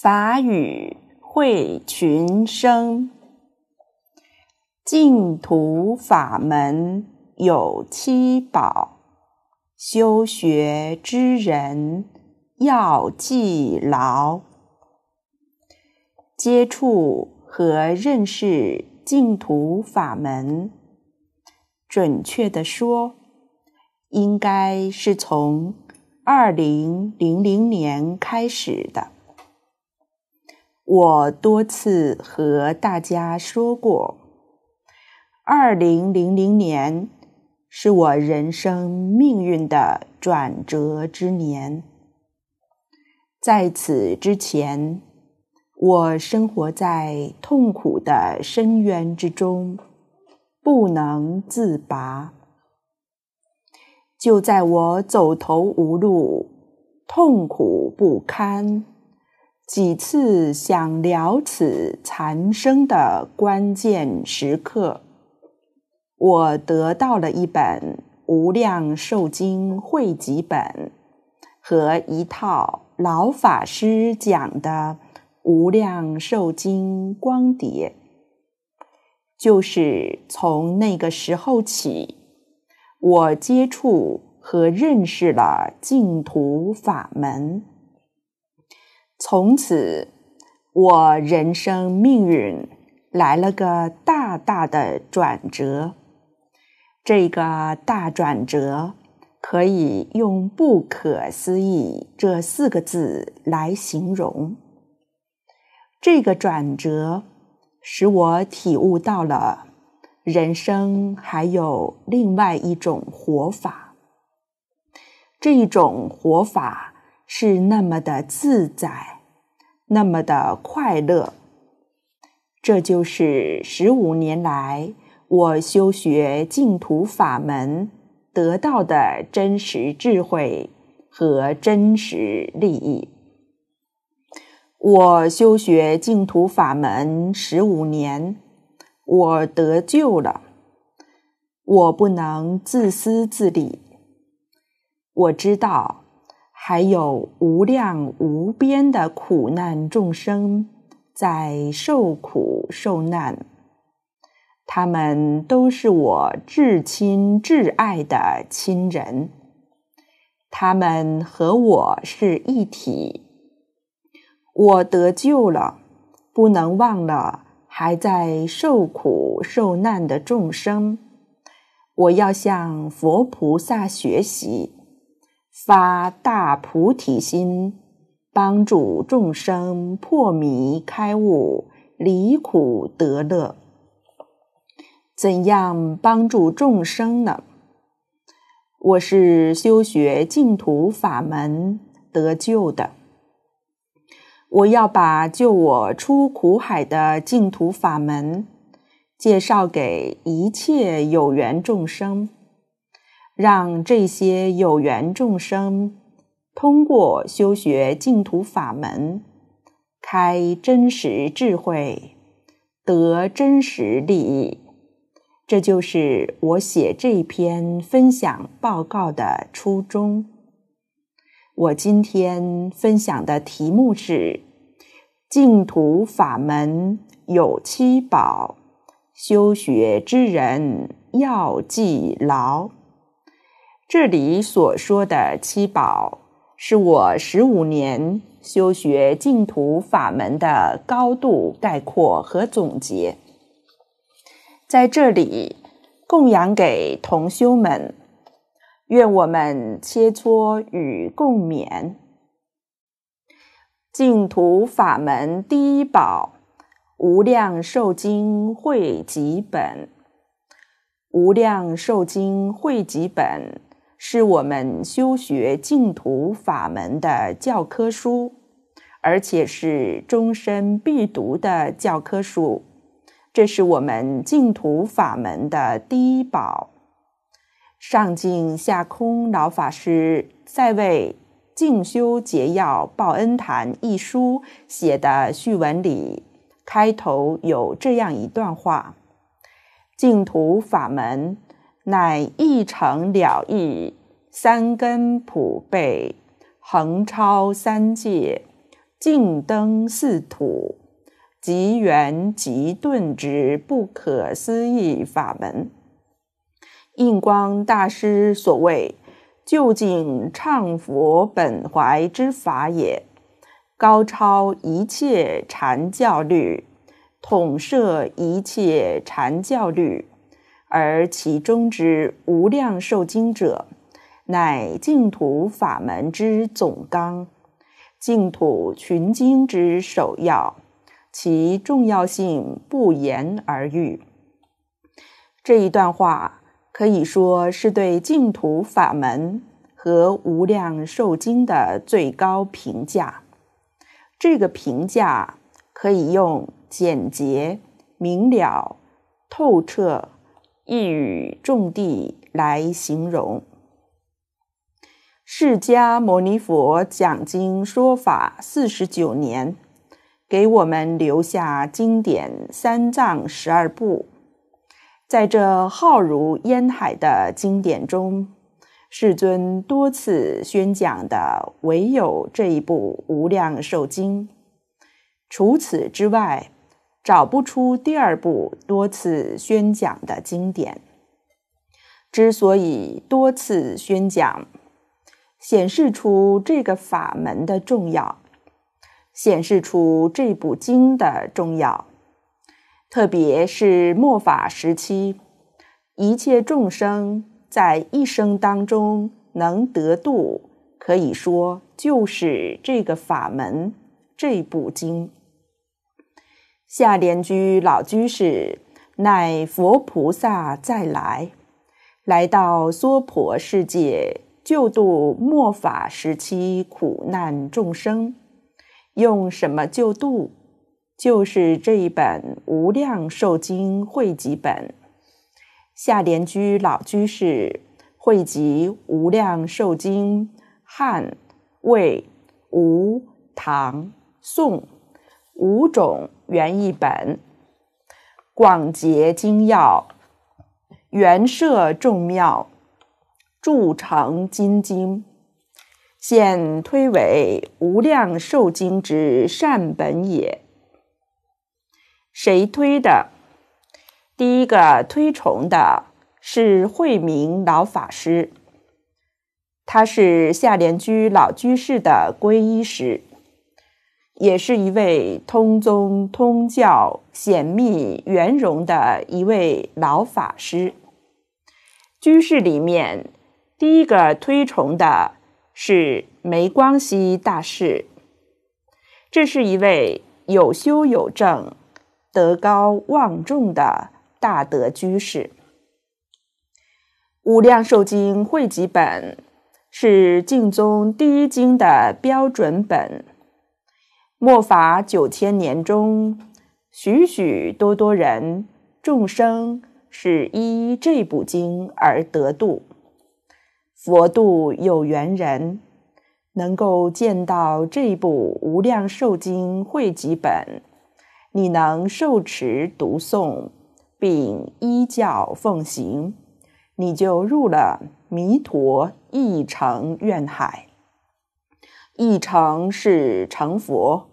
法语会群生，净土法门有七宝，修学之人要记牢。接触和认识净土法门，准确的说，应该是从二零零零年开始的。我多次和大家说过，二零零零年是我人生命运的转折之年。在此之前，我生活在痛苦的深渊之中，不能自拔。就在我走投无路、痛苦不堪。几次想了此残生的关键时刻，我得到了一本《无量寿经汇集本》和一套老法师讲的《无量寿经光碟》。就是从那个时候起，我接触和认识了净土法门。从此，我人生命运来了个大大的转折。这个大转折可以用“不可思议”这四个字来形容。这个转折使我体悟到了人生还有另外一种活法。这一种活法。是那么的自在，那么的快乐。这就是十五年来我修学净土法门得到的真实智慧和真实利益。我修学净土法门十五年，我得救了。我不能自私自利。我知道。还有无量无边的苦难众生在受苦受难，他们都是我至亲至爱的亲人，他们和我是一体。我得救了，不能忘了还在受苦受难的众生，我要向佛菩萨学习。发大菩提心，帮助众生破迷开悟，离苦得乐。怎样帮助众生呢？我是修学净土法门得救的，我要把救我出苦海的净土法门介绍给一切有缘众生。让这些有缘众生通过修学净土法门，开真实智慧，得真实利益。这就是我写这篇分享报告的初衷。我今天分享的题目是：净土法门有七宝，修学之人要记牢。这里所说的七宝，是我十五年修学净土法门的高度概括和总结，在这里供养给同修们，愿我们切磋与共勉。净土法门第一宝《无量寿经汇集本》，《无量寿经汇集本》。是我们修学净土法门的教科书，而且是终身必读的教科书。这是我们净土法门的第一宝。上净下空老法师在为《静修结要报恩坛》一书写的序文里，开头有这样一段话：“净土法门。”乃一成了义，三根普被，横超三界，尽登四土，即圆即顿之不可思议法门。印光大师所谓“究竟唱佛本怀之法也”，高超一切禅教律，统摄一切禅教律，而其中之无量寿经者，乃净土法门之总纲。净土群经之首要，其重要性不言而喻。这一段话可以说是对净土法门和无量寿经的最高评价。这个评价可以用简洁、明了、透彻、一语中的来形容。释迦牟尼佛讲经说法四十九年，给我们留下经典三藏十二部。在这浩如烟海的经典中，世尊多次宣讲的唯有这一部《无量寿经》。除此之外，找不出第二部多次宣讲的经典。之所以多次宣讲，显示出这个法门的重要，显示出这部经的重要，特别是末法时期，一切众生在一生当中能得度，可以说就是这个法门这部经。下莲居老居士乃佛菩萨再来，来到娑婆世界。救度末法时期苦难众生，用什么救度？就是这一本《无量寿经》汇集本。下莲居老居士汇集《无量寿经》汉、魏、吴、唐、宋五种原译本，广结精要，圆摄众妙。铸成金经，现推为无量寿经之善本也。谁推的？第一个推崇的是慧明老法师，他是下莲居老居士的皈依师，也是一位通宗通教、显密圆融的一位老法师。居士里面。第一个推崇的是梅光熙大士，这是一位有修有证、德高望重的大德居士。《无量寿经》汇集本是净宗第一经的标准本。末法九千年中，许许多多人众生是依这部经而得度。佛度有缘人，能够见到这部《无量寿经》汇集本，你能受持读诵，并依教奉行，你就入了弥陀一成愿海。一成是成佛，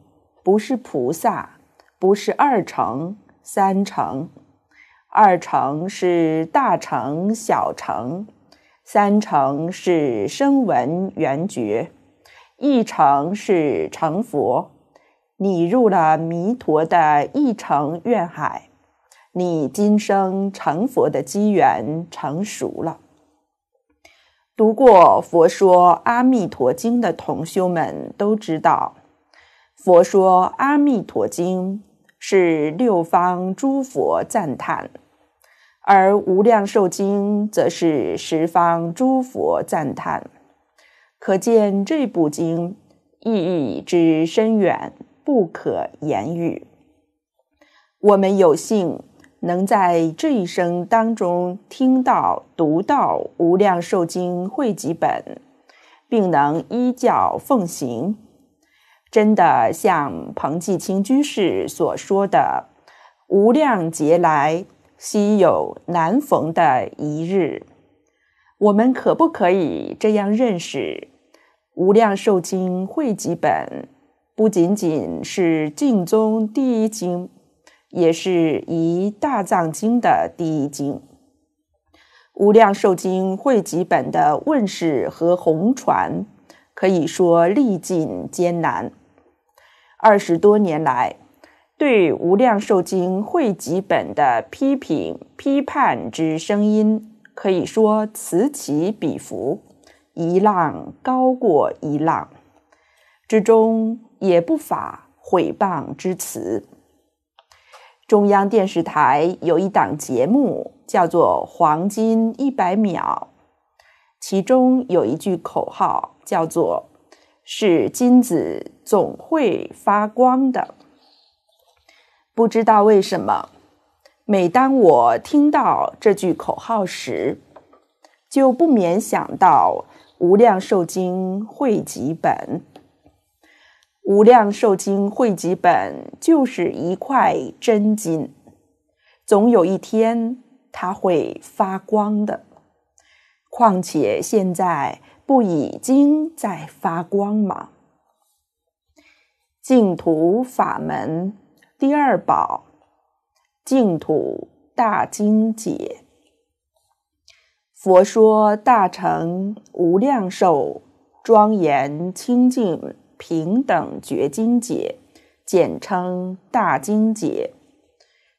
不是菩萨，不是二成、三成。二成是大成、小成。三成是声闻缘觉，一成是成佛。你入了弥陀的一成愿海，你今生成佛的机缘成熟了。读过《佛说阿弥陀经》的同修们都知道，《佛说阿弥陀经》是六方诸佛赞叹。而《无量寿经》则是十方诸佛赞叹，可见这部经意义之深远，不可言喻。我们有幸能在这一生当中听到、读到《无量寿经》汇集本，并能依教奉行，真的像彭继清居士所说的“无量劫来”。稀有难逢的一日，我们可不可以这样认识《无量寿经》汇集本不仅仅是净宗第一经，也是一大藏经的第一经。无量寿经汇集本的问世和红传，可以说历尽艰难。二十多年来，对无量寿经汇集本的批评批判之声音，可以说此起彼伏，一浪高过一浪，之中也不乏毁谤之词。中央电视台有一档节目。叫做“黄金一百秒”，其中有一句口号叫做“是金子总会发光的”。不知道为什么，每当我听到这句口号时，就不免想到《无量寿经》汇集本。《无量寿经》汇集本就是一块真金，总有一天。它会发光的，况且现在不已经在发光吗？净土法门第二宝，净土大经解。佛说大乘无量寿庄严清净平等觉经解，简称大经解。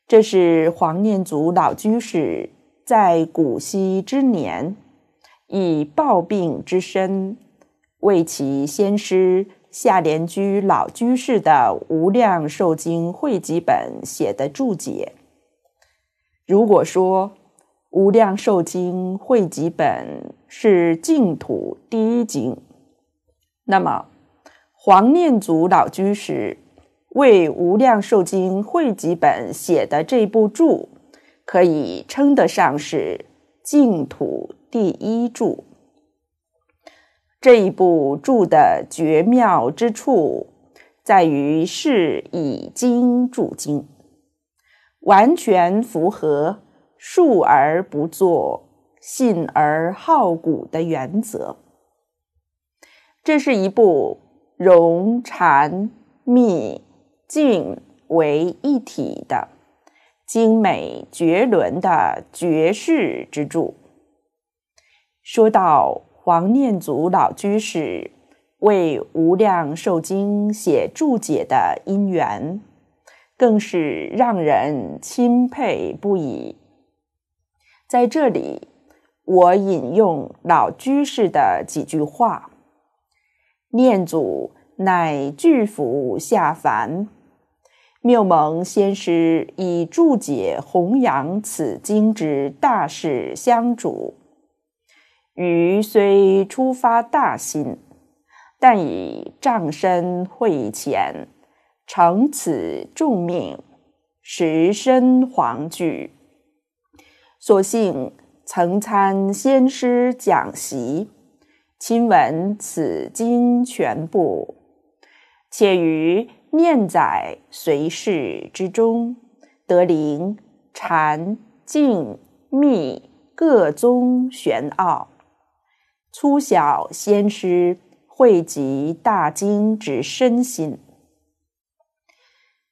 这是黄念祖老居士在古稀之年，以抱病之身，为其先师下莲居老居士的《无量寿经汇集本》写的注解。如果说《无量寿经汇集本》是净土第一经，那么黄念祖老居士。为《无量寿经》汇集本写的这部注，可以称得上是净土第一注。这一部注的绝妙之处，在于是以经注经，完全符合述而不作、信而好古的原则。这是一部融禅密。静为一体的精美绝伦的绝世之著。说到黄念祖老居士为《无量寿经》写注解的因缘，更是让人钦佩不已。在这里，我引用老居士的几句话：“念祖乃巨福下凡。”谬蒙先师以注解弘扬此经之大事相主，余虽出发大心，但以丈身会浅，承此重命，实身惶惧。所幸曾参先师讲习，亲闻此经全部，且于。念载随事之中，得灵禅静密各宗玄奥，粗小先师汇集大经之身心。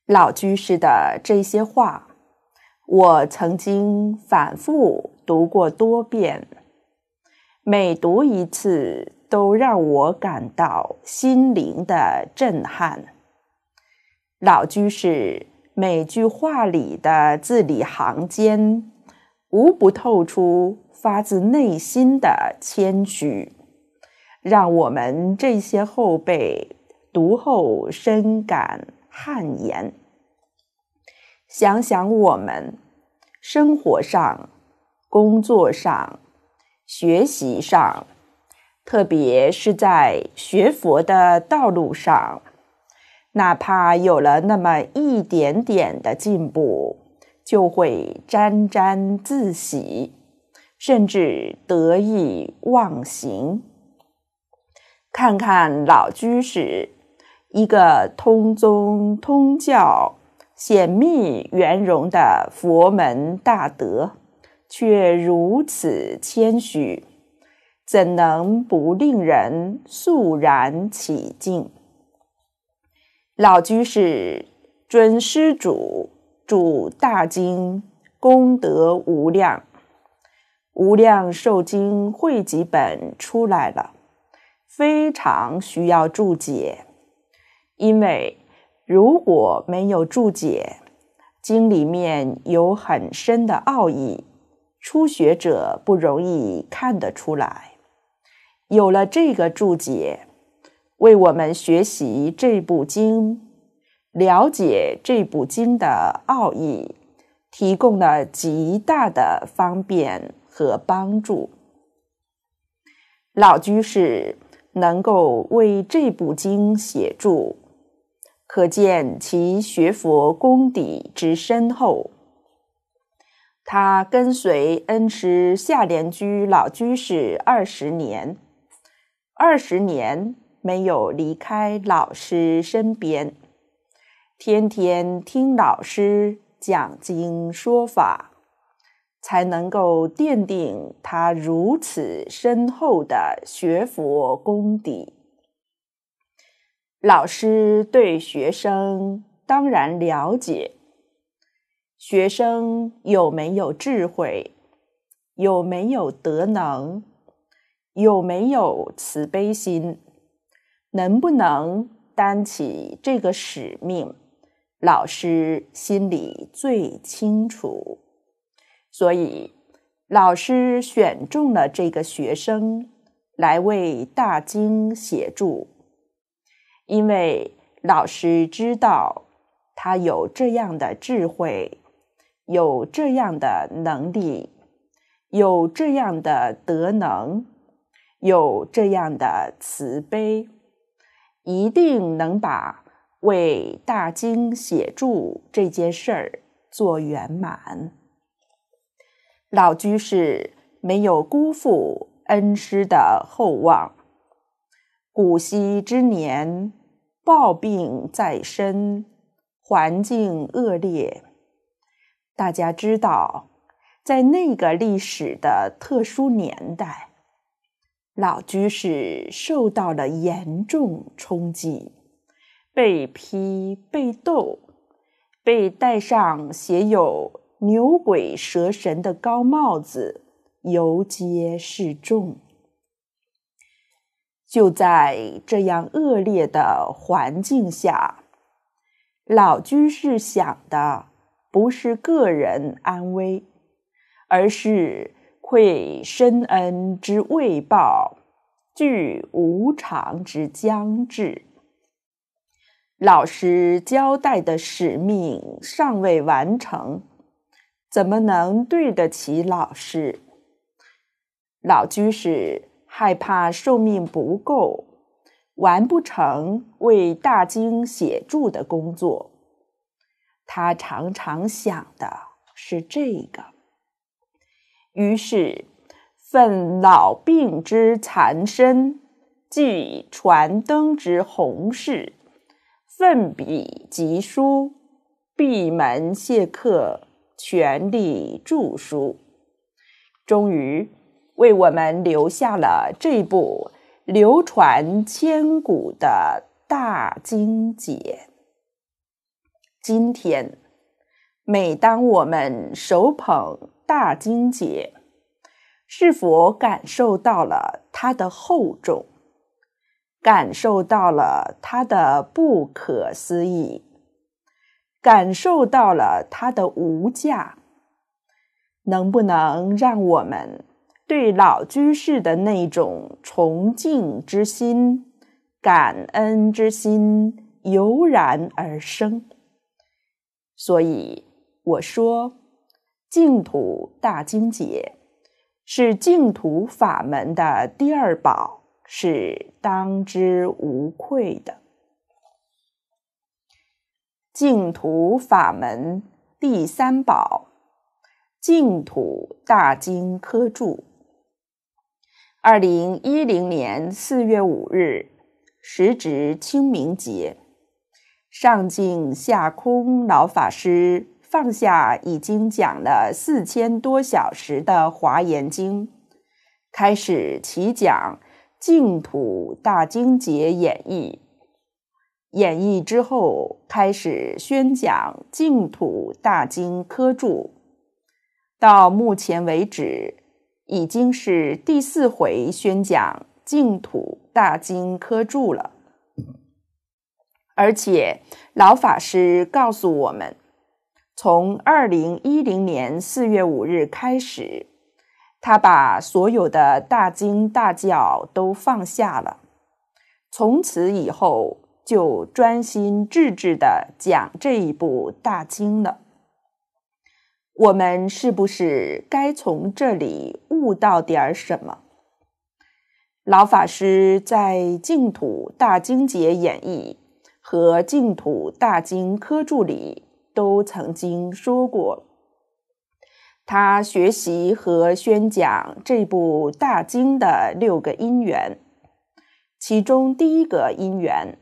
老居士的这些话，我曾经反复读过多遍，每读一次，都让我感到心灵的震撼。老居士每句话里的字里行间，无不透出发自内心的谦虚，让我们这些后辈读后深感汗颜。想想我们生活上、工作上、学习上，特别是在学佛的道路上。哪怕有了那么一点点的进步，就会沾沾自喜，甚至得意忘形。看看老居士，一个通宗通教、显密圆融的佛门大德，却如此谦虚，怎能不令人肃然起敬？老居士尊施主，主大经，功德无量。无量寿经汇集本出来了，非常需要注解，因为如果没有注解，经里面有很深的奥义，初学者不容易看得出来。有了这个注解，为我们学习这部经、了解这部经的奥义，提供了极大的方便。和帮助，老居士能够为这部经写注，可见其学佛功底之深厚。他跟随恩师下莲居老居士二十年，二十年没有离开老师身边，天天听老师讲经说法。才能够奠定他如此深厚的学佛功底。老师对学生当然了解，学生有没有智慧，有没有德能，有没有慈悲心，能不能担起这个使命，老师心里最清楚。所以，老师选中了这个学生来为大经写注，因为老师知道他有这样的智慧，有这样的能力，有这样的德能，有这样的慈悲，一定能把为大经写注这件事儿做圆满。老居士没有辜负恩师的厚望。古稀之年，暴病在身，环境恶劣。大家知道，在那个历史的特殊年代，老居士受到了严重冲击，被批、被斗，被戴上写有。牛鬼蛇神的高帽子游街示众，就在这样恶劣的环境下，老居士想的不是个人安危，而是愧深恩之未报，惧无常之将至。老师交代的使命尚未完成。怎么能对得起老师？老居士害怕寿命不够，完不成为大经写注的工作。他常常想的是这个，于是奋老病之残身，继传灯之弘誓，奋笔疾书，闭门谢客。全力著书，终于为我们留下了这部流传千古的大经解。今天，每当我们手捧大经解，是否感受到了它的厚重？感受到了它的不可思议？感受到了它的无价，能不能让我们对老居士的那种崇敬之心、感恩之心油然而生？所以我说，净土大经解是净土法门的第二宝，是当之无愧的。净土法门第三宝，净土大经科注。二零一零年四月五日，时值清明节，上净下空老法师放下已经讲了四千多小时的《华严经》，开始起讲净土大经解演义。演绎之后，开始宣讲净土大经科注，到目前为止，已经是第四回宣讲净土大经科注了。而且老法师告诉我们，从二零一零年四月五日开始，他把所有的大经大教都放下了，从此以后。就专心致志的讲这一部大经了。我们是不是该从这里悟到点什么？老法师在《净土大经解演义》和《净土大经科注》里都曾经说过，他学习和宣讲这部大经的六个因缘，其中第一个因缘。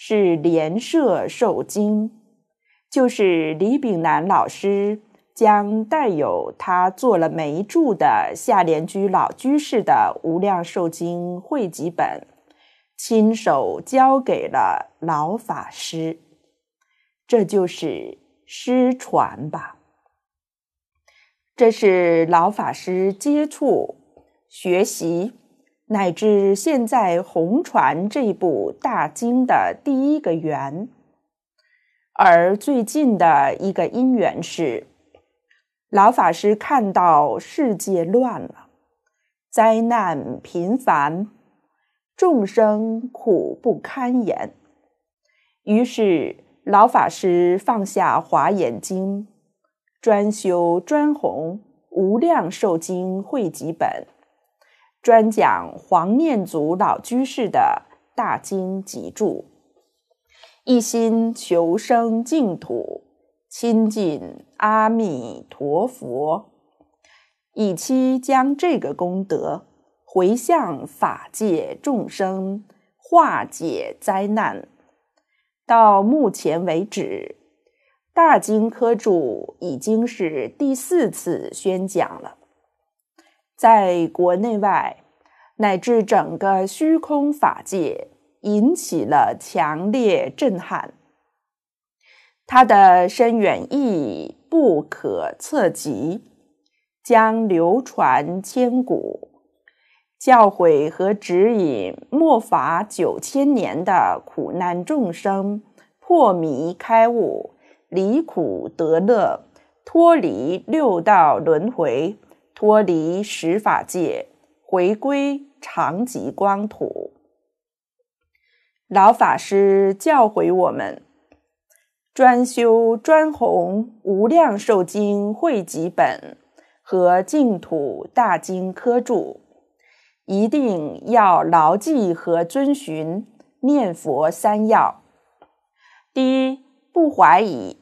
是莲社受经，就是李炳南老师将带有他做了媒注的下莲居老居士的无量寿经汇集本，亲手交给了老法师，这就是师传吧。这是老法师接触学习。乃至现在红船这部大经的第一个缘，而最近的一个因缘是，老法师看到世界乱了，灾难频繁，众生苦不堪言，于是老法师放下华严经，专修专弘无量寿经汇集本。专讲黄念祖老居士的大经集注，一心求生净土，亲近阿弥陀佛，以期将这个功德回向法界众生，化解灾难。到目前为止，大经科注已经是第四次宣讲了。在国内外，乃至整个虚空法界，引起了强烈震撼。它的深远意义不可测及，将流传千古，教诲和指引末法九千年的苦难众生破迷开悟，离苦得乐，脱离六道轮回。脱离十法界，回归常寂光土。老法师教诲我们：专修专弘无量寿经汇集本和净土大经科注，一定要牢记和遵循念佛三要：第一，不怀疑；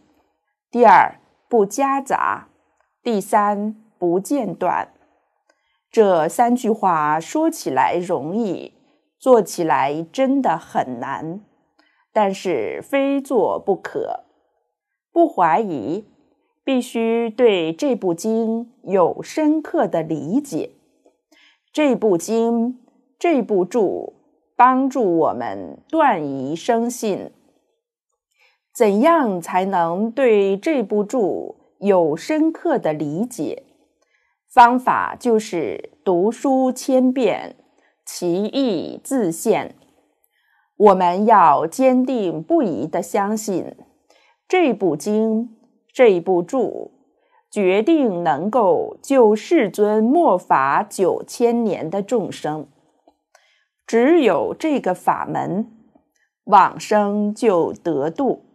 第二，不夹杂；第三。不间断，这三句话说起来容易，做起来真的很难。但是非做不可。不怀疑，必须对这部经有深刻的理解。这部经、这部注帮助我们断疑生信。怎样才能对这部注有深刻的理解？方法就是读书千遍，其义自现。我们要坚定不移地相信，这部经、这部注，决定能够救世尊末法九千年的众生。只有这个法门，往生就得度。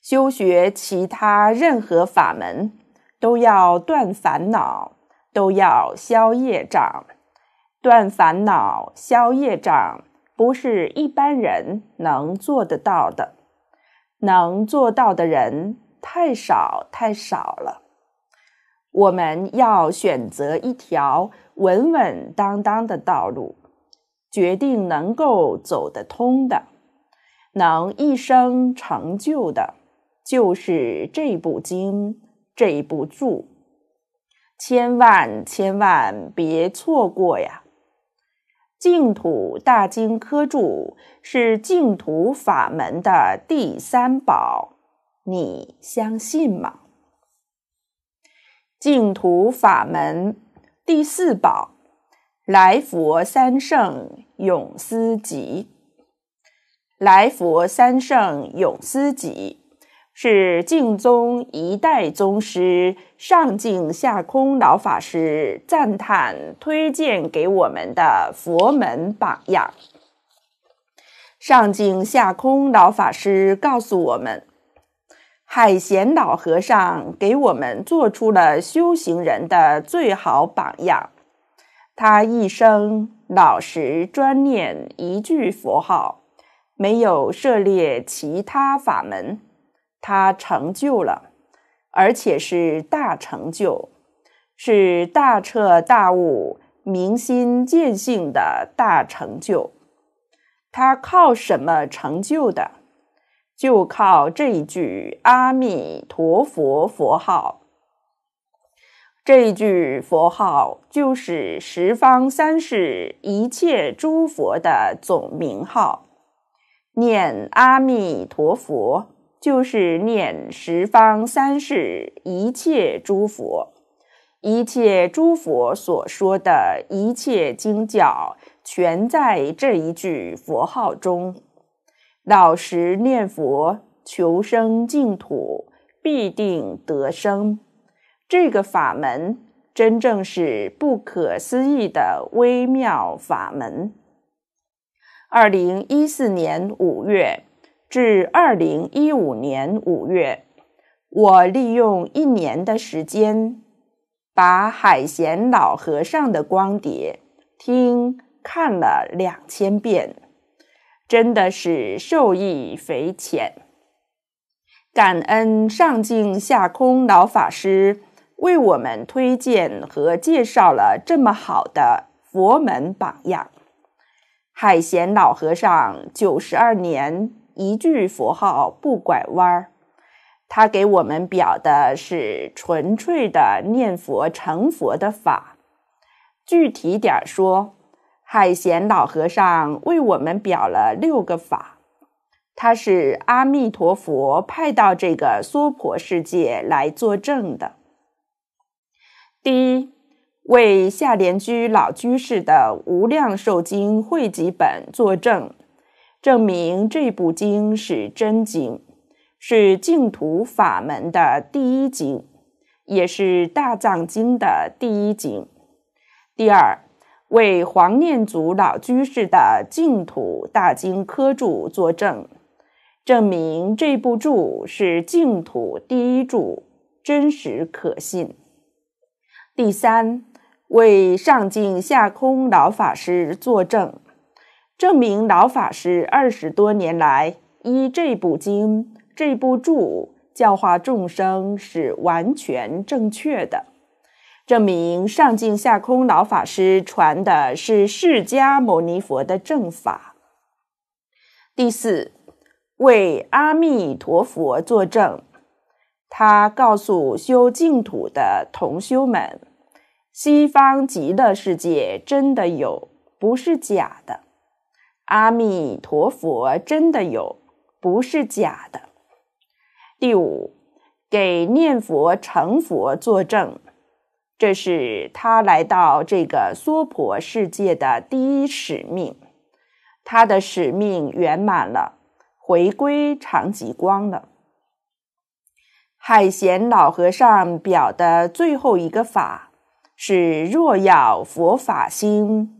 修学其他任何法门。都要断烦恼，都要消业障。断烦恼、消业障，不是一般人能做得到的。能做到的人太少太少了。我们要选择一条稳稳当当的道路，决定能够走得通的，能一生成就的，就是这部经。这一部注，千万千万别错过呀！净土大经科注是净土法门的第三宝，你相信吗？净土法门第四宝，来佛三圣永思集。来佛三圣永思集是净宗一代宗师上净下空老法师赞叹推荐给我们的佛门榜样。上净下空老法师告诉我们，海贤老和尚给我们做出了修行人的最好榜样。他一生老实专念一句佛号。没有涉猎其他法门，他成就了，而且是大成就，是大彻大悟、明心见性的大成就。他靠什么成就的？就靠这一句阿弥陀佛佛号。这一句佛号就是十方三世一切诸佛的总名号。念阿弥陀佛，就是念十方三世一切诸佛，一切诸佛所说的一切经教，全在这一句佛号中。老实念佛，求生净土，必定得生。这个法门真正是不可思议的微妙法门。二零一四年五月至二零一五年五月，我利用一年的时间，把海贤老和尚的光碟听看了两千遍，真的是受益匪浅。感恩上净下空老法师为我们推荐和介绍了这么好的佛门榜样。海贤老和尚九十二年一句佛号不拐弯儿，他给我们表的是纯粹的念佛成佛的法。具体点儿说，海贤老和尚为我们表了六个法，他是阿弥陀佛派到这个娑婆世界来作证的。第一。为下莲居老居士的《无量寿经》汇集本作证，证明这部经是真经，是净土法门的第一经，也是大藏经的第一经。第二，为黄念祖老居士的《净土大经科注》作证，证明这部注是净土第一注，真实可信。第三。为上净下空老法师作证，证明老法师二十多年来依这部经、这部注教化众生是完全正确的，证明上净下空老法师传的是释迦牟尼佛的正法。第四，为阿弥陀佛作证，他告诉修净土的同修们。西方极乐世界真的有，不是假的。阿弥陀佛真的有，不是假的。第五，给念佛成佛作证，这是他来到这个娑婆世界的第一使命。他的使命圆满了，回归常寂光了。海贤老和尚表的最后一个法。是若要佛法兴，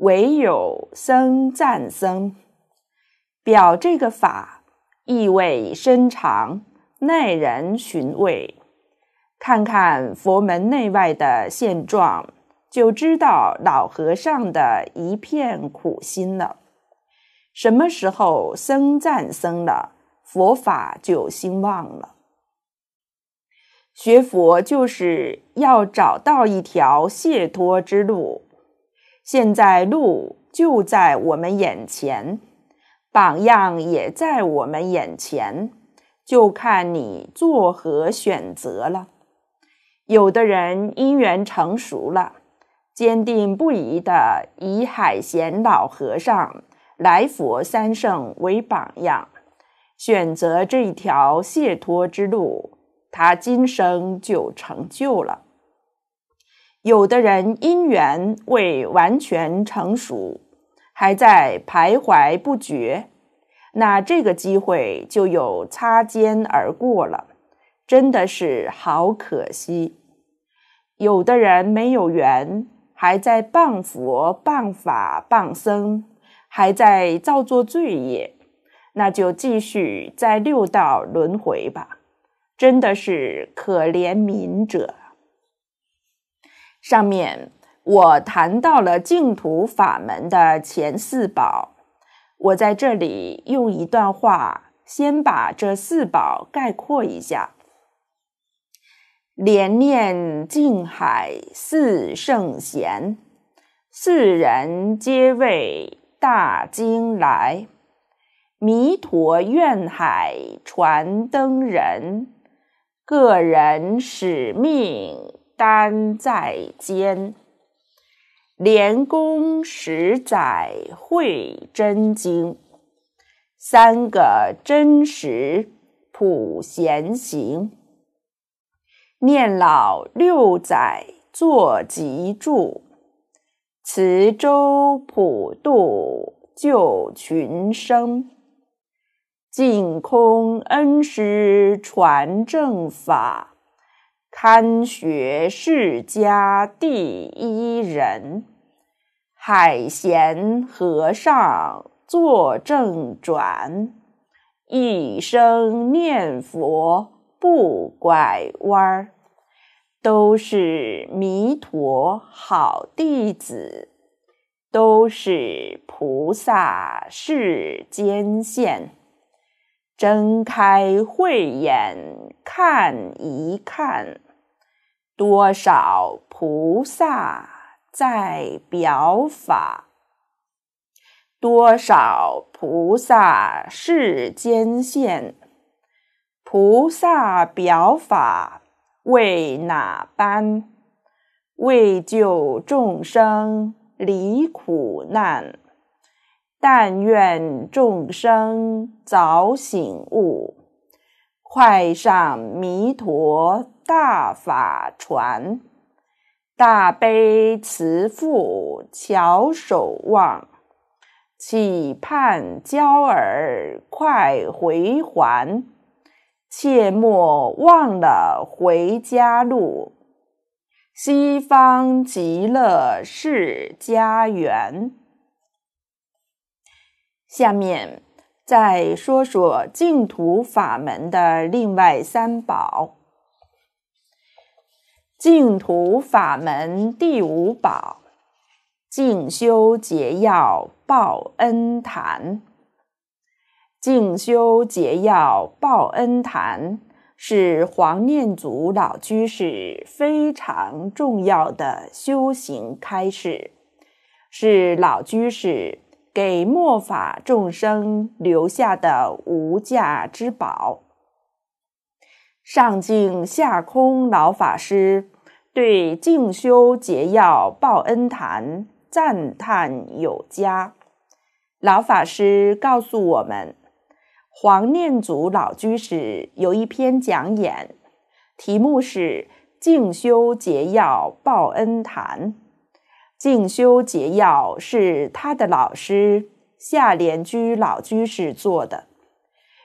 唯有僧赞僧。表这个法意味深长，耐人寻味。看看佛门内外的现状，就知道老和尚的一片苦心了。什么时候僧赞僧了，佛法就兴旺了。学佛就是要找到一条解脱之路，现在路就在我们眼前，榜样也在我们眼前，就看你作何选择了。有的人因缘成熟了，坚定不移的以海贤老和尚、来佛三圣为榜样，选择这一条解脱之路，他今生就成就了。有的人因缘未完全成熟，还在徘徊不决，那这个机会就有擦肩而过了，真的是好可惜。有的人没有缘。还在谤佛、谤法、谤僧，还在造作罪业，那就继续在六道轮回吧。真的是可怜悯者。上面我谈到了净土法门的前四宝，我在这里用一段话，先把这四宝概括一下。连念净海四圣贤，四人皆为大经来。弥陀愿海传灯人，个人使命担在肩。连公十载会真经，三个真实普贤行。念老六载作集注，慈舟普渡救群生，净空恩师传正法，堪学世家第一人。海贤和尚作正转，一生念佛。不拐弯儿，都是弥陀好弟子，都是菩萨世间现。睁开慧眼看一看，多少菩萨在表法，多少菩萨世间现。菩萨表法为哪般？为救众生离苦难。但愿众生早醒悟，快上弥陀大法船。大悲慈父巧守望，期盼娇儿快回还。切莫忘了回家路，西方极乐是家园。下面再说说净土法门的另外三宝。净土法门第五宝，静修结要报恩坛。静修结要报恩坛是黄念祖老居士非常重要的修行开示，是老居士给末法众生留下的无价之宝。上净下空老法师对静修结要报恩坛赞叹有加。老法师告诉我们。黄念祖老居士有一篇讲演，题目是《静修结要报恩坛》。静修结要是他的老师夏莲居老居士做的。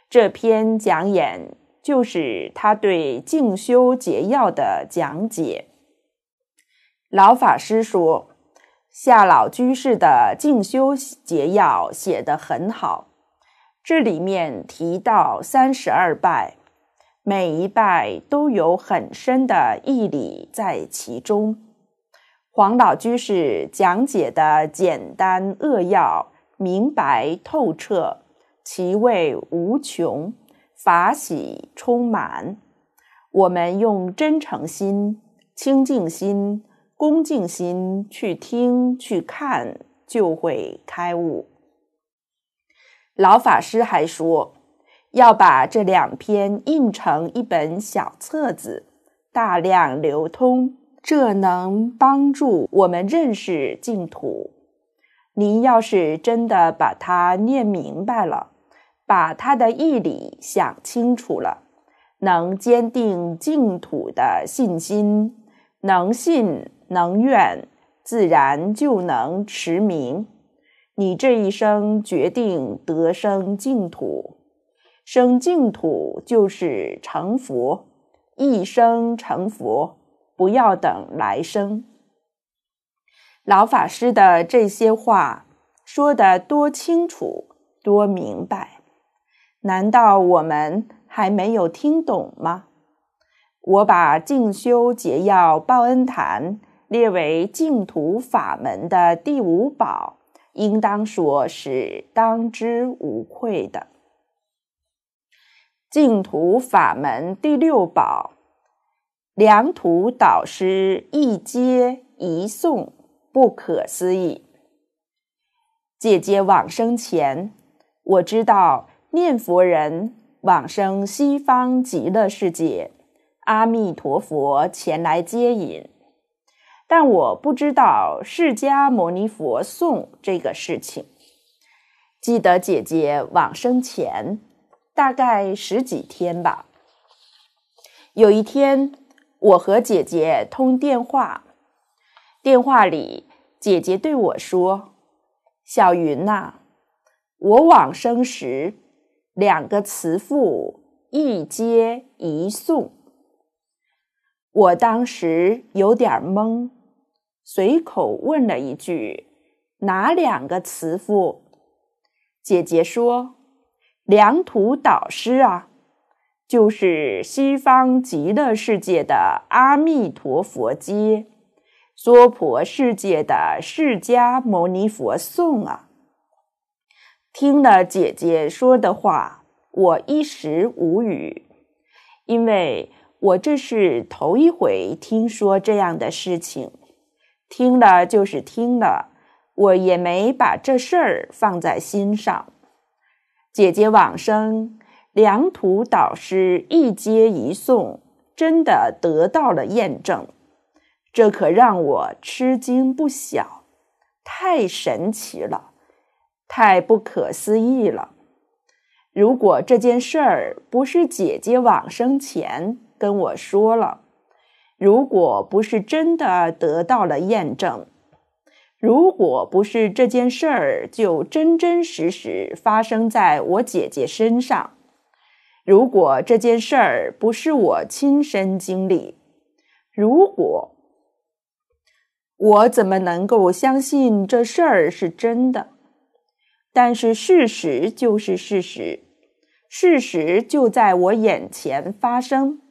这篇讲演就是他对静修结要的讲解。老法师说，夏老居士的静修结要写得很好。这里面提到三十二拜，每一拜都有很深的义理在其中。黄老居士讲解的简单扼要、明白透彻，其味无穷，法喜充满。我们用真诚心、清净心、恭敬心去听、去看，就会开悟。老法师还说，要把这两篇印成一本小册子，大量流通，这能帮助我们认识净土。您要是真的把它念明白了，把它的义理想清楚了，能坚定净土的信心，能信能愿，自然就能持名。你这一生决定得生净土。生净土就是成佛，一生成佛，不要等来生。老法师的这些话说得多清楚，多明白，难道我们还没有听懂吗？我把静修结要报恩坛列为净土法门的第五宝，应当说是当之无愧的。净土法门第六宝，良土导师一接一送，不可思议。姐姐往生前，我知道念佛人往生西方极乐世界，阿弥陀佛前来接引，但我不知道释迦牟尼佛送这个事情。记得姐姐往生前。大概十几天吧。有一天，我和姐姐通电话，电话里姐姐对我说：“小云呐，我往生时两个慈父一接一送。”我当时有点懵，随口问了一句：“哪两个慈父？”姐姐说。良土导师啊，就是西方极乐世界的阿弥陀佛接，娑婆世界的释迦牟尼佛送啊。听了姐姐说的话，我一时无语，因为我这是头一回听说这样的事情。听了就是听了，我也没把这事儿放在心上。姐姐往生，良土导师一接一送，真的得到了验证，这可让我吃惊不小，太神奇了，太不可思议了。如果这件事儿不是姐姐往生前跟我说了，如果不是真的得到了验证，如果不是这件事儿就真真实实发生在我姐姐身上，如果这件事儿不是我亲身经历，如果我怎么能够相信这事儿是真的？但是事实就是事实，事实就在我眼前发生，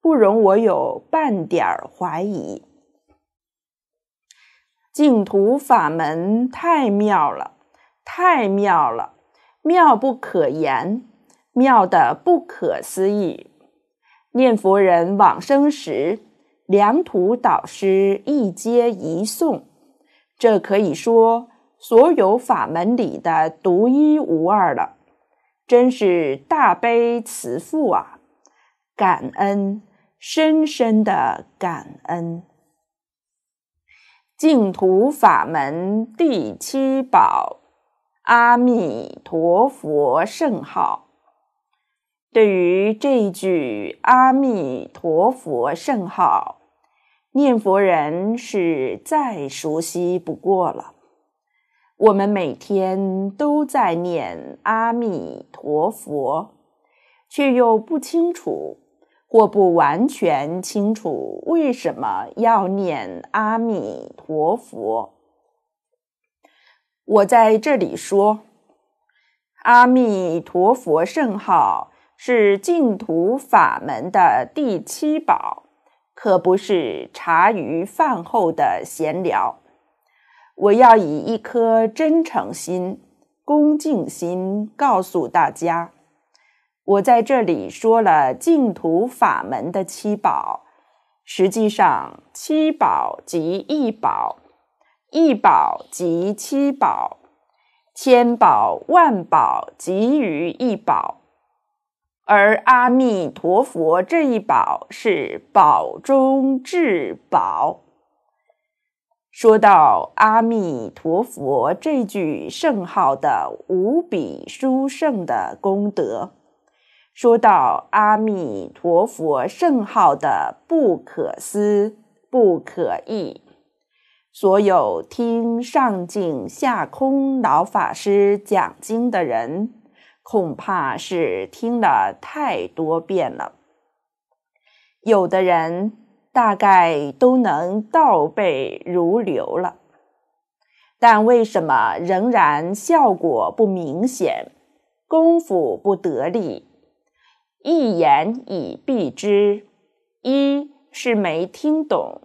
不容我有半点怀疑。净土法门太妙了，太妙了，妙不可言，妙的不可思议。念佛人往生时，良土导师一接一送，这可以说所有法门里的独一无二了，真是大悲慈父啊！感恩，深深的感恩。净土法门第七宝，阿弥陀佛圣号。对于这一句阿弥陀佛圣号，念佛人是再熟悉不过了。我们每天都在念阿弥陀佛，却又不清楚。或不完全清楚为什么要念阿弥陀佛。我在这里说，阿弥陀佛圣号是净土法门的第七宝，可不是茶余饭后的闲聊。我要以一颗真诚心、恭敬心告诉大家。我在这里说了净土法门的七宝，实际上七宝即一宝，一宝即七宝，千宝万宝集于一宝，而阿弥陀佛这一宝是宝中至宝。说到阿弥陀佛这句圣号的无比殊胜的功德，说到阿弥陀佛圣号的不可思不可议，所有听上净下空老法师讲经的人。恐怕是听了太多遍了，有的人大概都能倒背如流了，但为什么仍然效果不明显，功夫不得力？一言以蔽之，一是没听懂，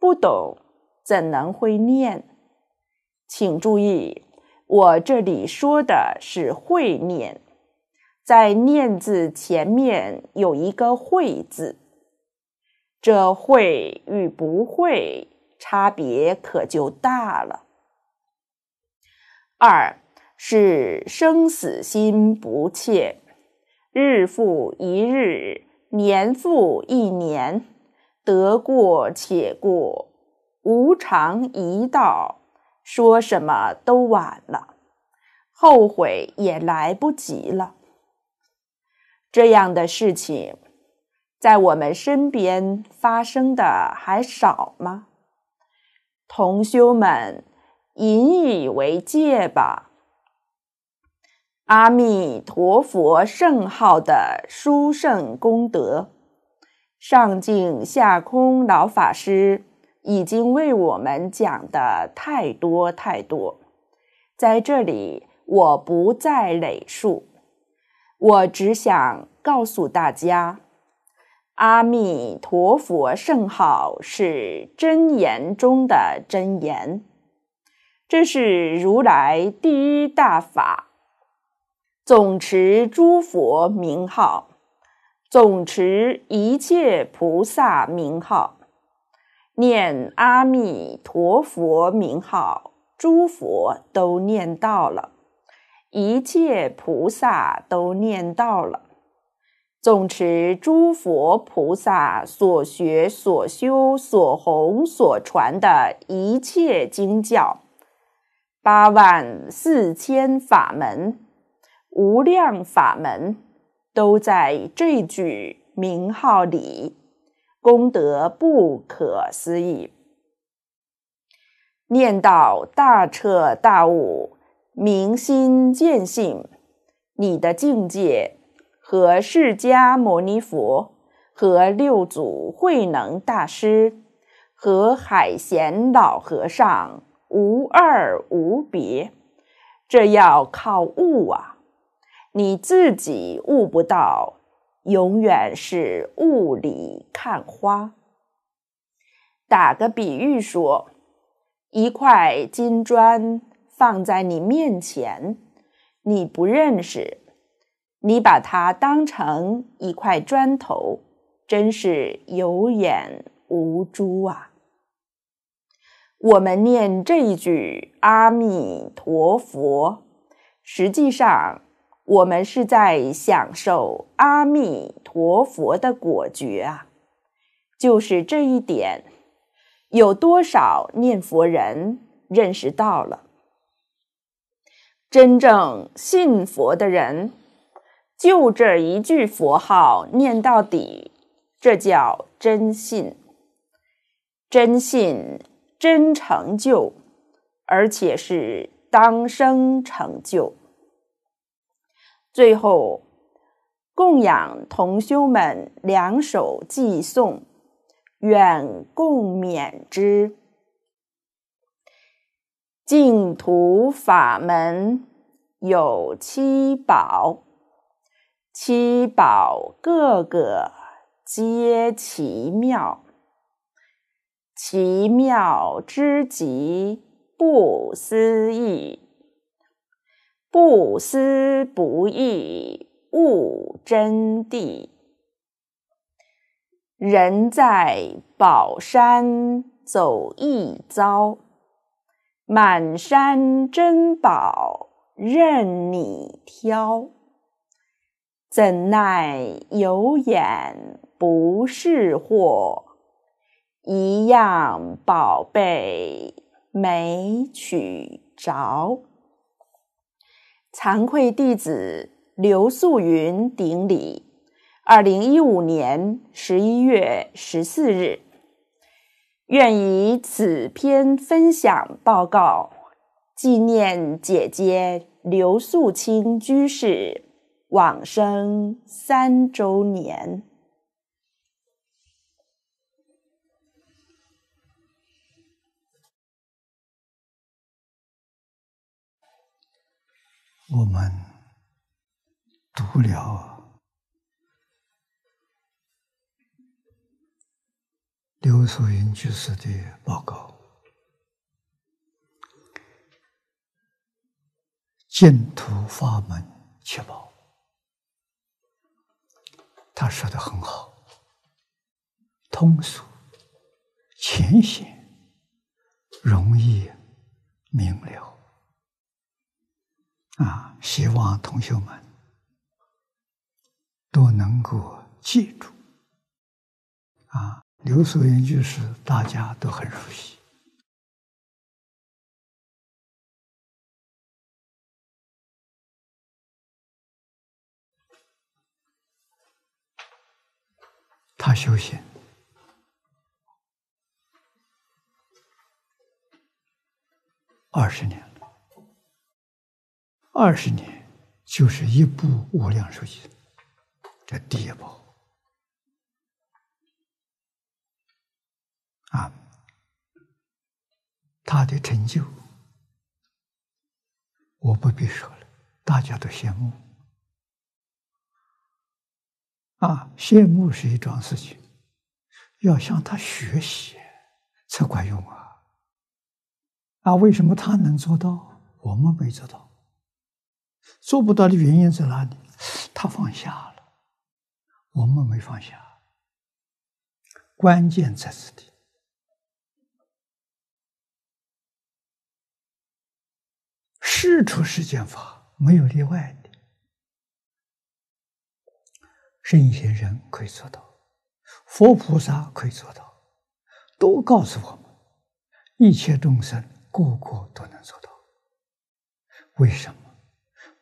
不懂怎能会念？请注意。我这里说的是会念，在“念”字前面有一个“会”字，这“会”与不会差别可就大了。二是生死心不切，日复一日，年复一年，得过且过，无常一道。说什么都晚了，后悔也来不及了。这样的事情在我们身边发生的还少吗？同修们，引以为戒吧。阿弥陀佛圣号的殊胜功德，上净下空老法师。已经为我们讲的太多太多，在这里我不再累述，我只想告诉大家，阿弥陀佛圣号是真言中的真言，这是如来第一大法，总持诸佛名号，总持一切菩萨名号。念阿弥陀佛名号，诸佛都念到了，一切菩萨都念到了。总持诸佛菩萨所学、所修、所弘、所传的一切经教，八万四千法门、无量法门，都在这句名号里。功德不可思议，念到大彻大悟、明心见性，你的境界和释迦牟尼佛、和六祖慧能大师、和海贤老和尚无二无别。这要靠悟啊，你自己悟不到。永远是雾里看花。打个比喻说，一块金砖放在你面前，你不认识，你把它当成一块砖头，真是有眼无珠啊！我们念这一句阿弥陀佛，实际上。我们是在享受阿弥陀佛的果觉啊！就是这一点，有多少念佛人认识到了？真正信佛的人，就这一句佛号念到底，这叫真信。真信真成就，而且是当生成就。最后，供养同修们两手寄送，愿共勉之。净土法门有七宝，七宝个个皆奇妙，奇妙之极不思议。不思不义悟真谛，人在宝山走一遭，满山珍宝任你挑。怎奈有眼不识货，一样宝贝没取着。惭愧弟子刘素云顶礼。二零一五年十一月十四日，愿以此篇分享报告，纪念姐姐刘素清居士往生三周年。我们读了。刘素云居士的报告，净土法门七宝，他说的很好，通俗、浅显、容易明了，啊，希望同学们都能够记住，啊。刘素云居士，大家都很熟悉。他修行二十年了，二十年就是一部《无量寿经》，这第一部。啊，他的成就，我不必说了，大家都羡慕。啊，羡慕是一桩事情，要向他学习才管用啊！啊，为什么他能做到，我们没做到？做不到的原因在哪里？他放下了，我们没放下。关键在此地。事出世间法没有例外的，圣贤人可以做到，佛菩萨可以做到，都告诉我们，一切众生个个都能做到。为什么？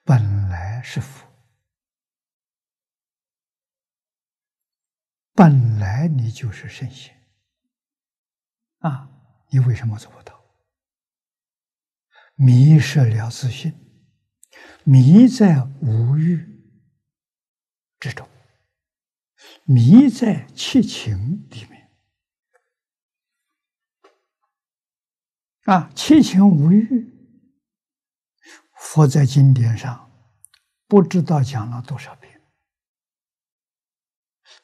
本来是佛，本来你就是圣贤啊，你为什么做不到？迷失了自信，迷在无欲之中，迷在七情里面。啊，七情无欲，佛在经典上不知道讲了多少遍，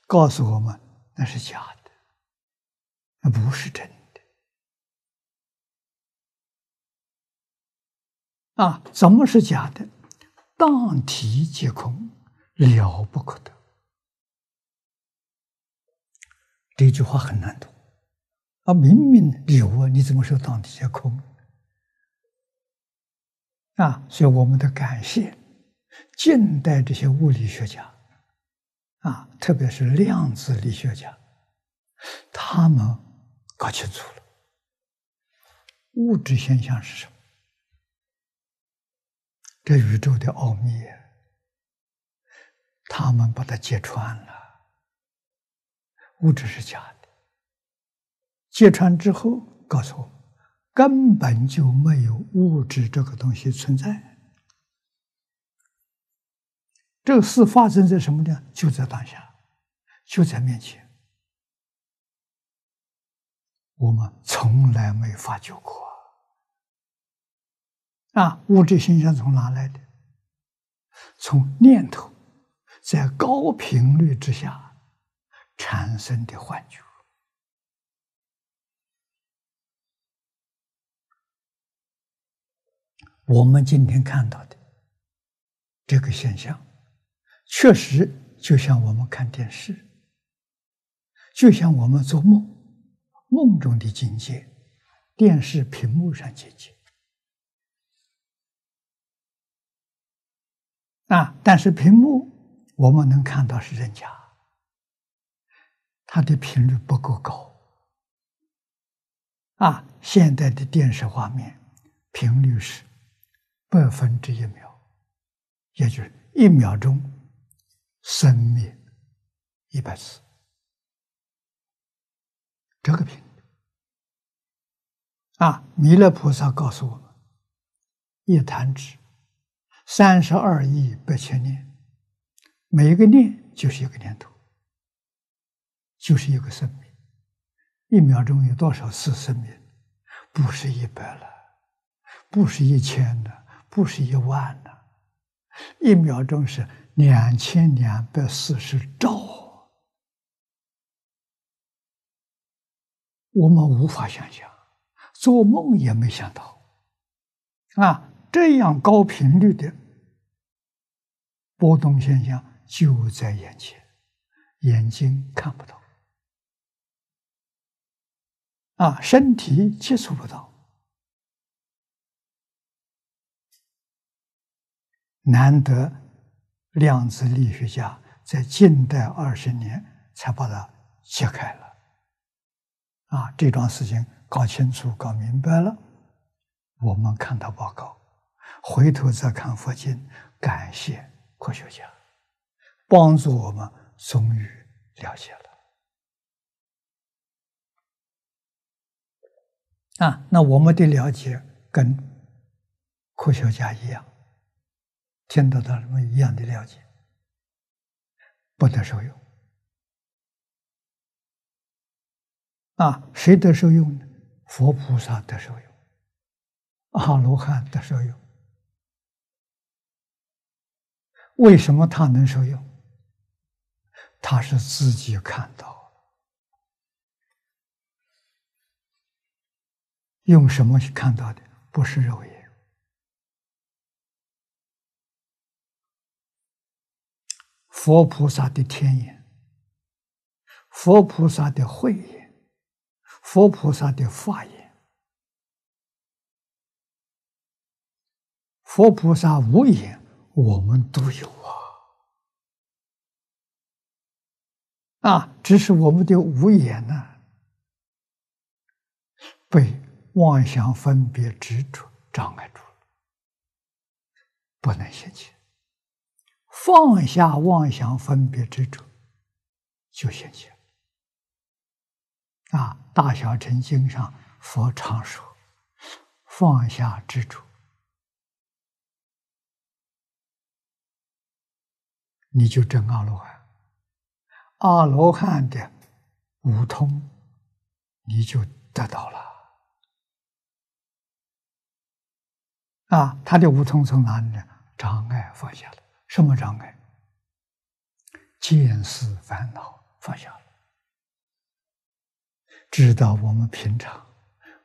告诉我们那是假的，那不是真的。啊，怎么是假的？当体皆空，了不可得。这句话很难懂啊！明明有啊，你怎么说当体皆空？啊，所以我们的感谢近代这些物理学家啊，特别是量子力学家，他们搞清楚了物质现象是什么。这宇宙的奥秘，他们把它揭穿了。物质是假的，揭穿之后告诉我，根本就没有物质这个东西存在。这个事发生在什么呢？就在当下，就在面前，我们从来没发觉过。啊，物质现象从哪来的？从念头在高频率之下产生的幻觉。我们今天看到的这个现象，确实就像我们看电视，就像我们做梦，梦中的境界，电视屏幕上境界。啊！但是屏幕我们能看到是真假，它的频率不够高。啊，现在的电视画面频率是百分之一秒，也就是一秒钟生灭一百次，这个频率。啊，弥勒菩萨告诉我们，一弹指三十二亿八千年，每一个念就是一个念头，就是一个生命。一秒钟有多少次生命？不是一百了，不是一千了，不是一万的，一秒钟是两千两百四十兆，我们无法想象，做梦也没想到，啊，这样高频率的波动现象就在眼前，眼睛看不到。啊，身体接触不到，难得量子力学家在近代二十年才把它揭开了。啊，这桩事情搞清楚、搞明白了，我们看到报告，回头再看佛经，感谢科学家帮助我们，终于了解了。啊，那我们的了解跟科学家一样，听到他们一样的了解，不得受用。啊，谁得受用呢？佛菩萨得受用，阿罗汉得受用。为什么他能受用？他是自己看到。用什么去看到的？不是肉眼。佛菩萨的天眼，佛菩萨的慧眼，佛菩萨的法眼，佛菩萨无眼，我们都有啊！啊，只是我们的无眼呢，被。妄想分别执着障碍住了，不能现前。放下妄想分别执着，就现前。啊，《大小乘经》上佛常说：“放下执着，你就证阿罗汉。阿罗汉的五通，你就得到了。”啊，他的无通从哪里呢？障碍放下了，什么障碍？见思烦恼放下了，知道我们平常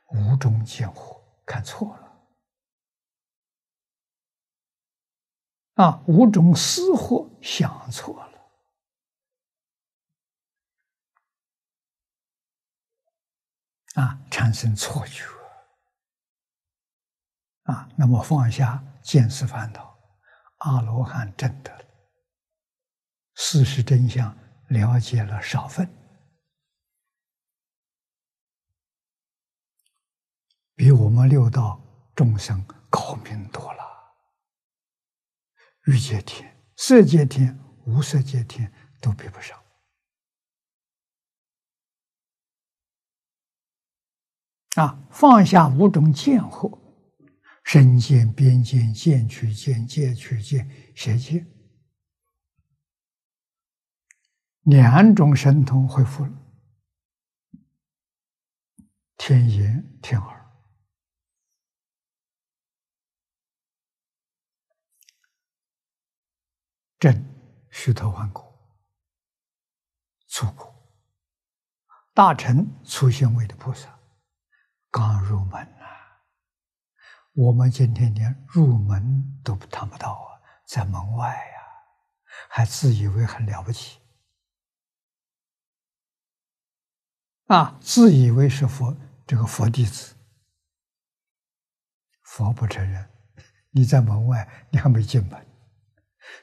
无中见惑，看错了。啊，无中思惑，想错了。啊，产生错觉。啊，那么放下见思烦恼，阿罗汉证得了事实真相，了解了少分，比我们六道众生高明多了。欲界天、色界天、无色界天都比不上。啊，放下五种见惑。身见、边见、见取见、戒取见、邪见，两种神通恢复了，天眼、天耳，正虚头顽骨、粗骨，大乘出现位的菩萨，刚入门啊。我们今天连入门都谈不到啊，在门外呀，还自以为很了不起。啊，自以为是佛这个佛弟子，佛不承认，你在门外，你还没进门，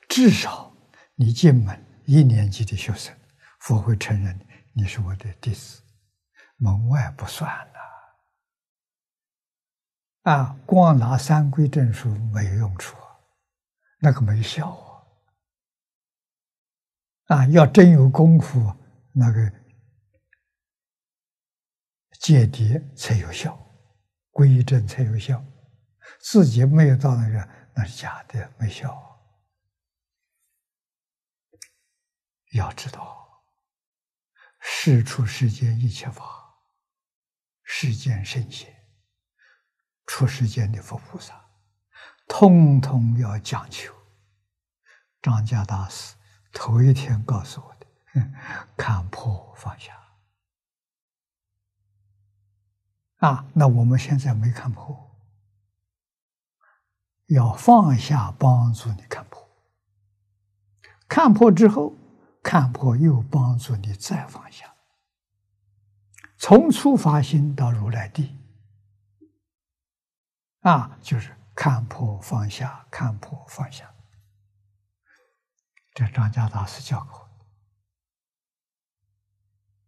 至少你进门一年级的学生，佛会承认你是我的弟子，门外不算。啊，光拿三规证书没有用处，那个没效啊！啊，要真有功夫，那个戒碟才有效，规正才有效。自己没有到那个，那是假的，没效。要知道，事出世间一切法，世间圣贤，出世间的佛菩萨，通通要讲求。张家大师头一天告诉我的：看破放下。啊，那我们现在没看破，要放下，帮助你看破。看破之后。看破又帮助你再放下，从初发心到如来地，啊，就是看破放下，看破放下。这张家大师教给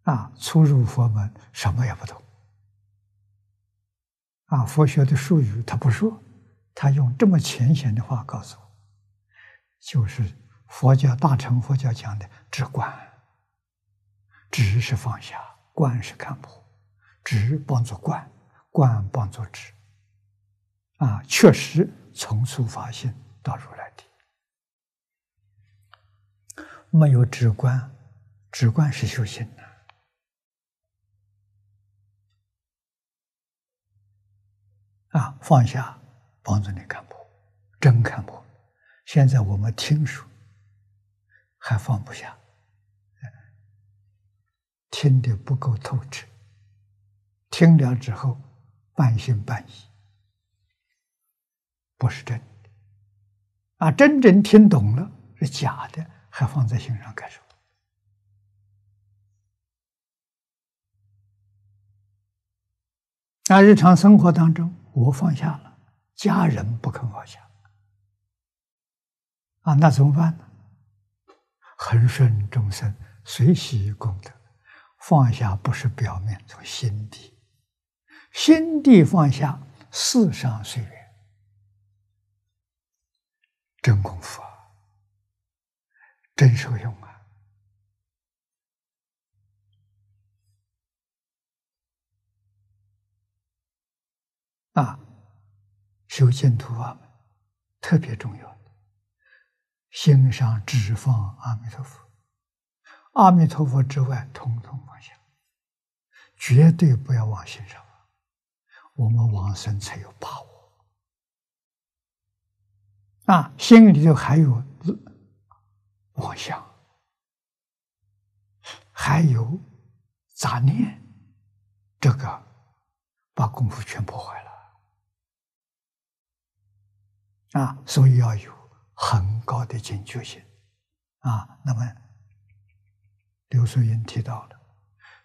我，啊，初入佛门什么也不懂，啊，佛学的术语他不说，他用这么浅显的话告诉我，就是。佛教大乘佛教讲的止观，止是放下，观是看破，止帮助观，观帮助止。啊，确实从初发心到如来地，没有止观，止观是修行的。啊，放下帮助你看破，真看破。现在我们听说。还放不下，听得不够透彻，听了之后半信半疑，不是真的。啊，真正听懂了是假的，还放在心上干什么？那日常生活当中，我放下了，家人不肯放下，啊，那怎么办呢？恒顺众生，随喜功德，放下不是表面，从心底，心地放下，世上随缘，真功夫啊，真受用啊！啊，修净土法门特别重要。心上只放阿弥陀佛，阿弥陀佛之外，统统放下，绝对不要往心上放我们往生才有把握。啊，心里头还有妄想，还有杂念，这个把功夫全破坏了。啊，所以要有。很高的警觉性啊！那么刘素云提到了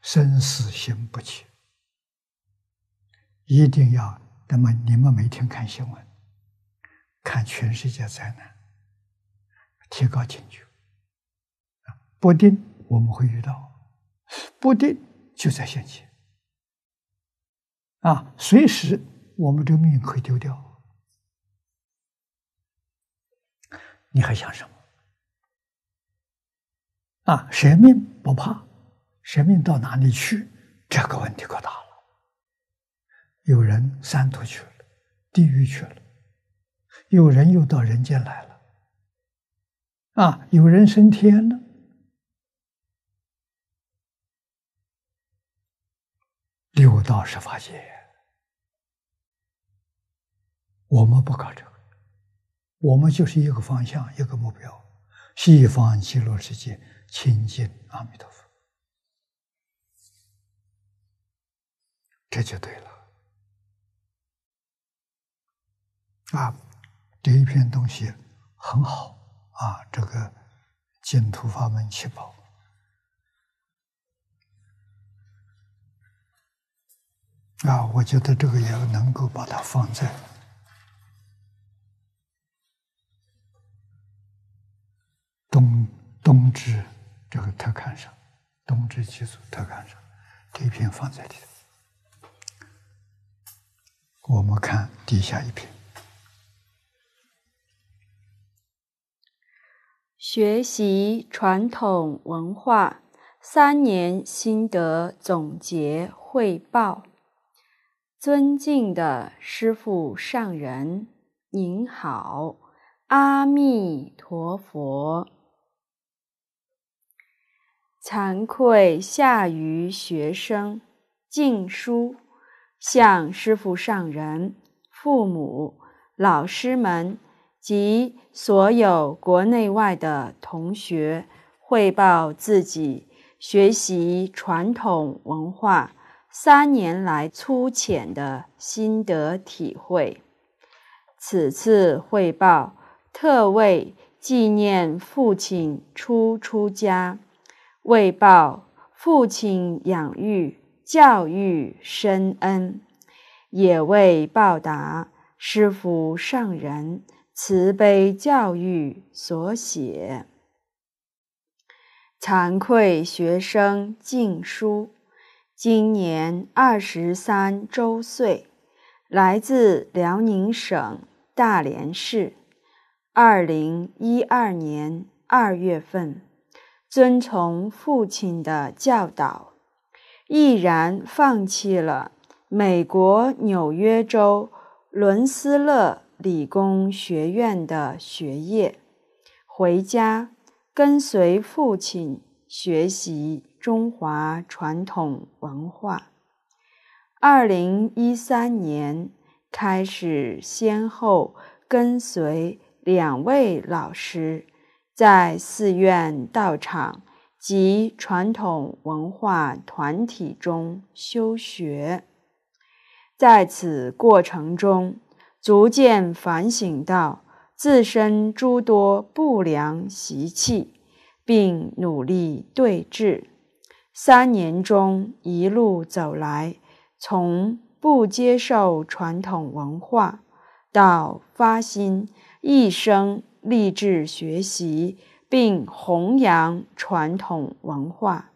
生死心不起，一定要。那么你们每天看新闻，看全世界灾难，提高警觉！不定我们会遇到，不定就在先前啊！随时我们这个命可以丢掉。你还想什么？啊，舍命不怕，舍命到哪里去？这个问题可大了。有人三途去了，地狱去了；有人又到人间来了。啊，有人升天了。六道十法界，我们不搞这个。我们就是一个方向，一个目标，西方极乐世界亲近阿弥陀佛，这就对了。啊，这一篇东西很好啊，这个净土法门七宝啊，我觉得这个也能够把它放在。东这个特刊上，冬至祭祖特刊上，这一篇放在里头。我们看底下一篇。学习传统文化三年心得总结汇报。尊敬的师父上人，您好，阿弥陀佛。惭愧下于学生，敬书向师父上人、父母、老师们。及所有国内外的同学汇报自己学习传统文化三年来粗浅的心得体会。此次汇报特为纪念父亲初出家，为报父亲养育教育深恩，也为报答师父上人。慈悲教育所写，惭愧学生敬书，今年二十三周岁，来自辽宁省大连市。二零一二年二月份，遵从父亲的教导，毅然放弃了美国纽约州伦斯勒。理工学院的学业，回家跟随父亲学习中华传统文化。二零一三年开始，先后跟随两位老师在寺院道场及传统文化团体中修学，在此过程中。逐渐反省到自身诸多不良习气，并努力对治。三年中一路走来，从不接受传统文化，到发心一生立志学习并弘扬传统文化，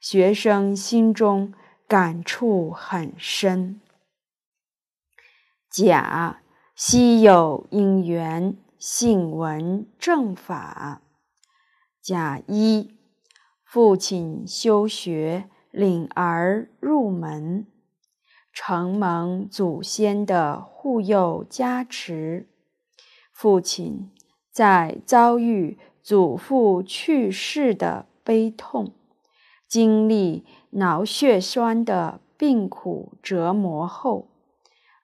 学生心中感触很深。甲昔有因缘，信闻正法。甲一，父亲修学，领儿入门，承蒙祖先的护佑加持。父亲在遭遇祖父去世的悲痛，经历脑血栓的病苦折磨后。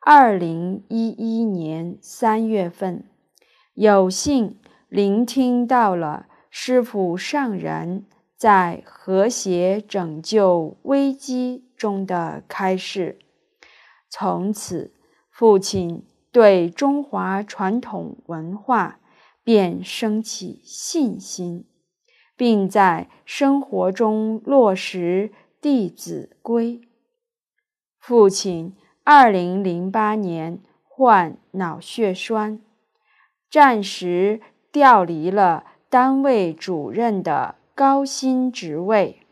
二零一一年三月份，有幸聆听到了师父上人在和谐拯救危机中的开始。从此，父亲对中华传统文化便升起信心，并在生活中落实《弟子规》。父亲。二零零八年患脑血栓，暂时调离了单位主任的高薪职位。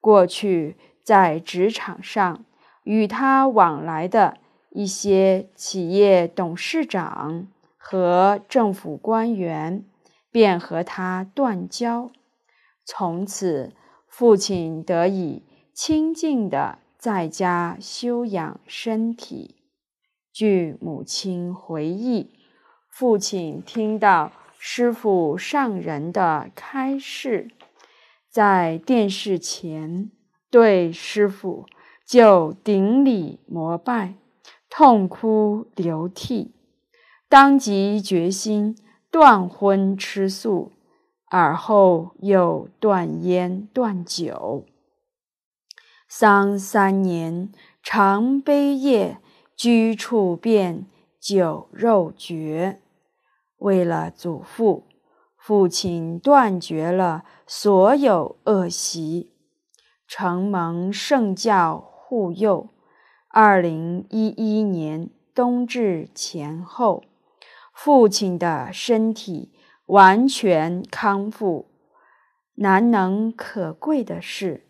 过去在职场上与他往来的一些企业董事长和政府官员，便和他断交。从此，父亲得以清静的。在家休养身体。据母亲回忆，父亲听到师父上人的开示，在电视前对师父就顶礼膜拜，痛哭流涕，当即决心断荤吃素，而后又断烟断酒。丧三年，常悲夜，居处变，酒肉绝。为了祖父，父亲断绝了所有恶习，承蒙圣教护佑。二零一一年冬至前后，父亲的身体完全康复，难能可贵的是，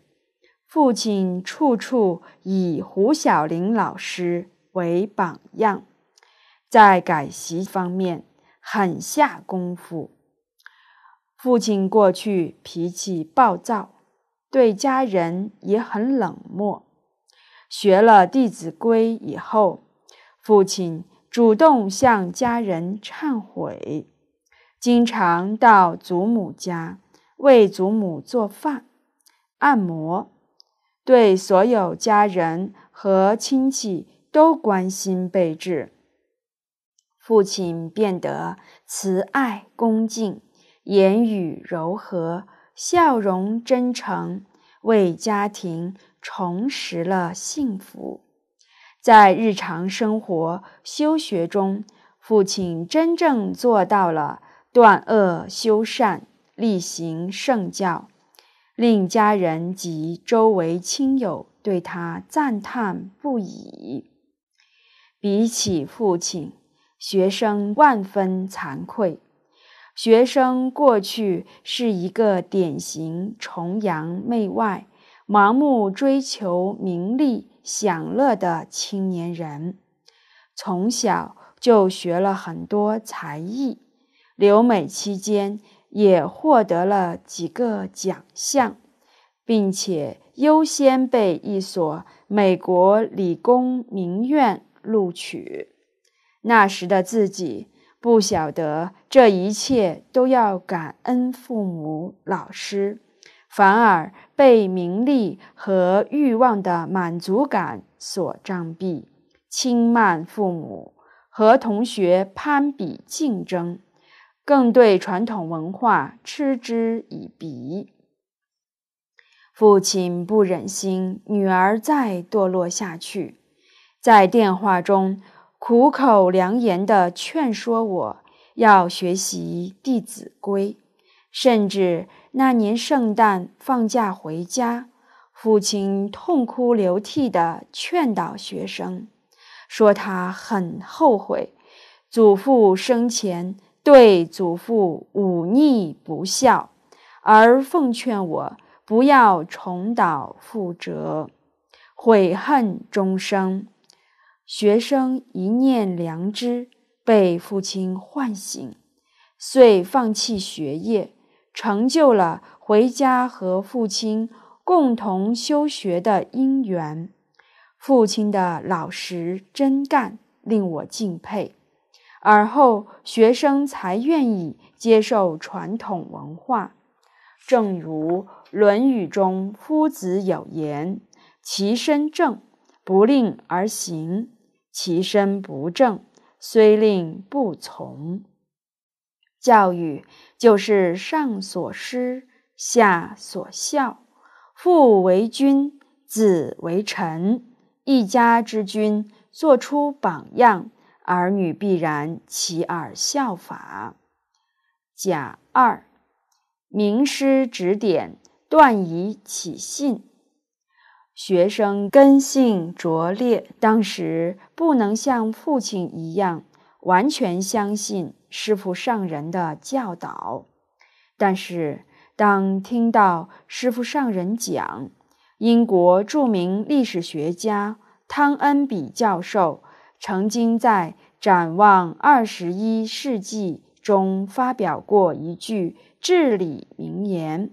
父亲处处以胡小林老师为榜样，在改习方面很下功夫。父亲过去脾气暴躁，对家人也很冷漠。学了《弟子规》以后，父亲主动向家人忏悔，经常到祖母家为祖母做饭、按摩，对所有家人和亲戚都关心备至。父亲变得慈爱恭敬。言语柔和，笑容真诚，为家庭重拾了幸福。在日常生活修学中，父亲真正做到了断恶修善、力行圣教，令家人及周围亲友对他赞叹不已。比起父亲，学生万分惭愧。学生过去是一个典型崇洋媚外、盲目追求名利享乐的青年人，从小就学了很多才艺，留美期间也获得了几个奖项，并且优先被一所美国理工名院录取。那时的自己。不晓得这一切都要感恩父母、老师，反而被名利和欲望的满足感所障蔽，轻慢父母，和同学攀比竞争，更对传统文化嗤之以鼻。父亲不忍心女儿再堕落下去，在电话中。苦口良言地劝说我要学习《弟子规》，甚至那年圣诞放假回家，父亲痛哭流涕地劝导学生，说他很后悔祖父生前对祖父忤逆不孝，而奉劝我不要重蹈覆辙，悔恨终生。学生一念良知被父亲唤醒，遂放弃学业，成就了回家和父亲共同修学的因缘。父亲的老实真干令我敬佩，而后学生才愿意接受传统文化。正如《论语》中夫子有言：“其身正，不令而行。”其身不正，虽令不从。教育就是上所施，下所效。父为君，子为臣。一家之君做出榜样，儿女必然起而效法。甲二，名师指点，断以起信。学生根性拙劣，当时不能像父亲一样完全相信师父上人的教导。但是，当听到师父上人讲，英国著名历史学家汤恩比教授曾经在《展望二十一世纪》中发表过一句至理名言。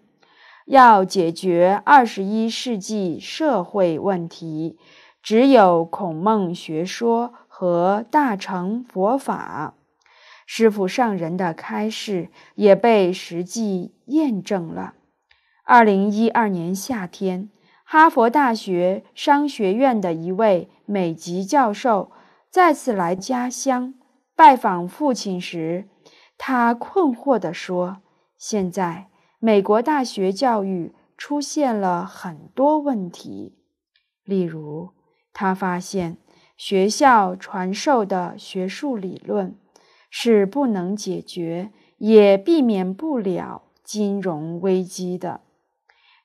要解决二十一世纪社会问题，只有孔孟学说和大乘佛法。师父上人的开示也被实际验证了。二零一二年夏天，哈佛大学商学院的一位美籍教授再次来家乡拜访父亲时，他困惑地说：“现在。”美国大学教育出现了很多问题，例如，他发现学校传授的学术理论是不能解决也避免不了金融危机的。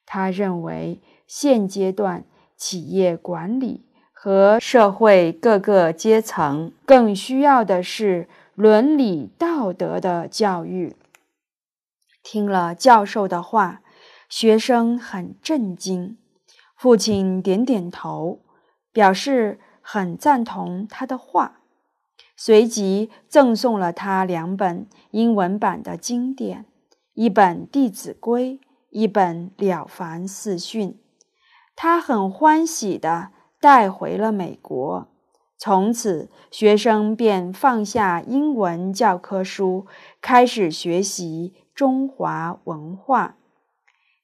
他认为，现阶段企业管理和社会各个阶层更需要的是伦理道德的教育。听了教授的话，学生很震惊，父亲点点头，表示很赞同他的话，随即赠送了他两本英文版的经典，一本《弟子规》，一本《了凡四训》。他很欢喜地带回了美国。从此，学生便放下英文教科书，开始学习中华文化。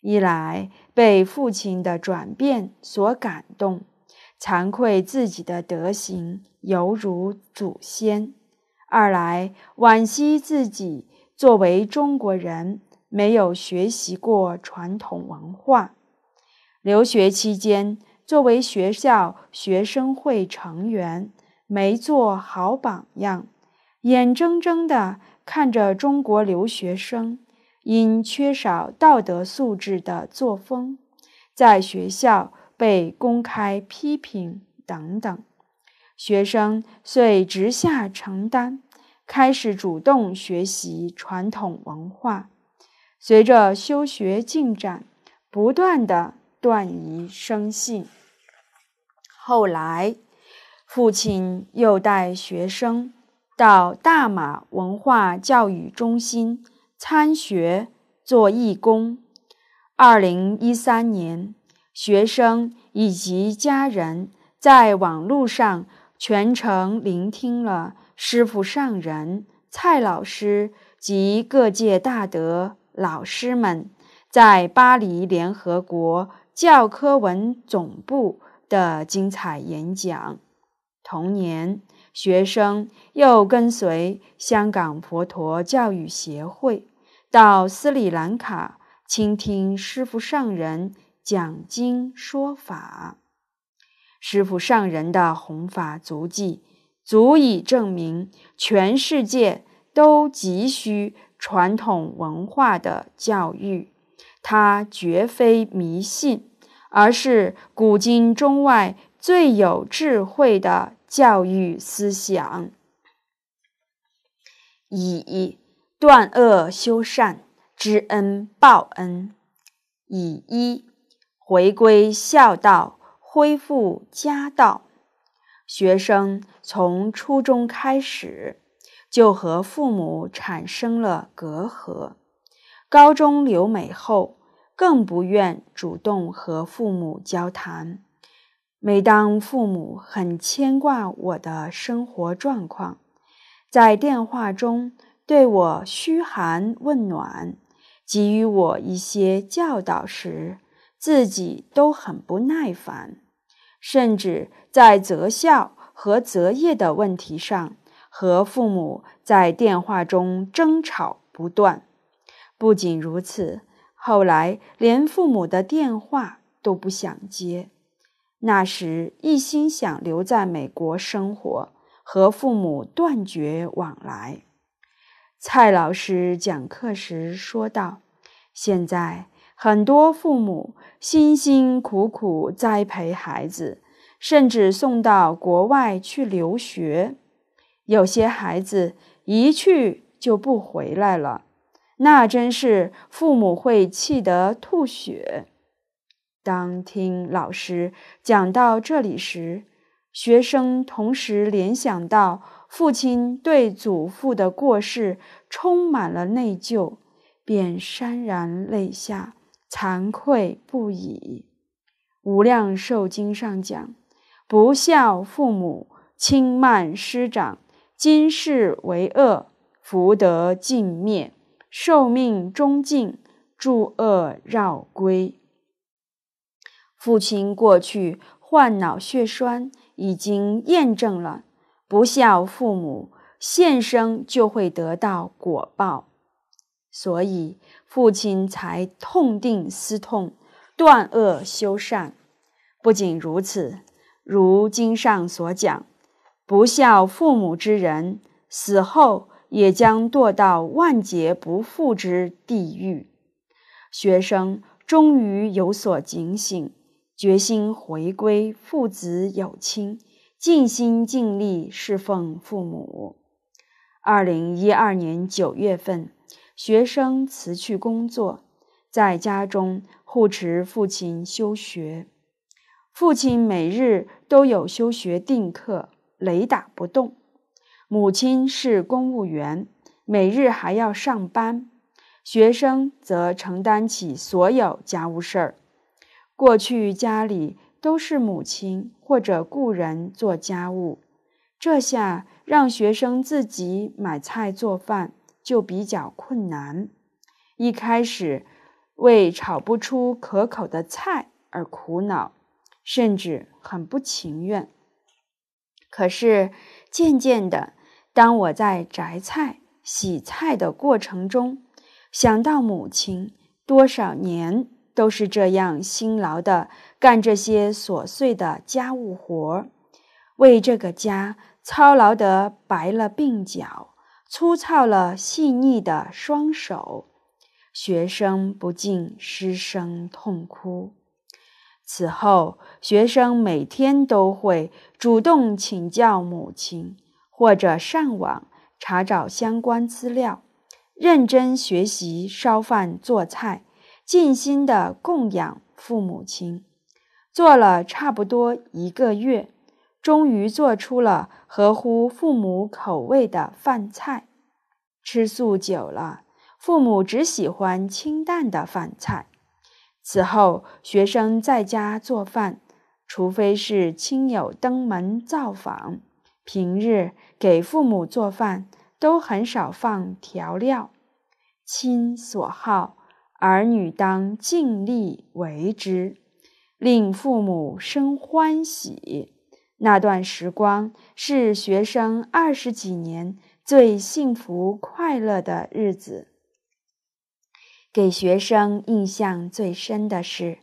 一来被父亲的转变所感动，惭愧自己的德行犹如祖先；二来惋惜自己作为中国人没有学习过传统文化。留学期间。作为学校学生会成员，没做好榜样，眼睁睁的看着中国留学生因缺少道德素质的作风，在学校被公开批评等等，学生遂直下承担，开始主动学习传统文化。随着修学进展，不断的。断疑生信。后来，父亲又带学生到大马文化教育中心参学做义工。二零一三年，学生以及家人在网络上全程聆听了师父上人、蔡老师及各界大德老师们在巴黎联合国。教科文总部的精彩演讲。同年，学生又跟随香港佛陀教育协会到斯里兰卡倾听师父上人讲经说法。师父上人的弘法足迹，足以证明全世界都急需传统文化的教育。他绝非迷信，而是古今中外最有智慧的教育思想，以断恶修善，知恩报恩；以一回归孝道，恢复家道。学生从初中开始就和父母产生了隔阂。高中留美后，更不愿主动和父母交谈。每当父母很牵挂我的生活状况，在电话中对我嘘寒问暖，给予我一些教导时，自己都很不耐烦，甚至在择校和择业的问题上，和父母在电话中争吵不断。不仅如此，后来连父母的电话都不想接。那时一心想留在美国生活，和父母断绝往来。蔡老师讲课时说道：“现在很多父母辛辛苦苦栽培孩子，甚至送到国外去留学，有些孩子一去就不回来了。”那真是父母会气得吐血。当听老师讲到这里时，学生同时联想到父亲对祖父的过世充满了内疚，便潸然泪下，惭愧不已。无量寿经上讲：“不孝父母，轻慢师长，今世为恶，福德尽灭。”寿命终尽，诸恶绕归。父亲过去患脑血栓，已经验证了不孝父母，现生就会得到果报，所以父亲才痛定思痛，断恶修善。不仅如此，如经上所讲，不孝父母之人死后。也将堕到万劫不复之地狱。学生终于有所警醒，决心回归父子有亲，尽心尽力侍奉父母。二零一二年九月份，学生辞去工作，在家中护持父亲修学。父亲每日都有休学定课，雷打不动。母亲是公务员，每日还要上班。学生则承担起所有家务事儿。过去家里都是母亲或者故人做家务，这下让学生自己买菜做饭就比较困难。一开始为炒不出可口的菜而苦恼。甚至很不情愿。可是渐渐的，当我在摘菜、洗菜的过程中，想到母亲多少年都是这样辛劳的干这些琐碎的家务活，为这个家操劳得白了鬓角，粗糙了细腻的双手，学生不禁失声痛哭。此后，学生每天都会主动请教母亲，或者上网查找相关资料，认真学习烧饭做菜，尽心的供养父母亲。做了差不多一个月，终于做出了合乎父母口味的饭菜。吃素久了，父母只喜欢清淡的饭菜。此后，学生在家做饭，除非是亲友登门造访，平日给父母做饭都很少放调料。亲所好，儿女当尽力为之，令父母生欢喜。那段时光是学生二十几年最幸福快乐的日子。给学生印象最深的是，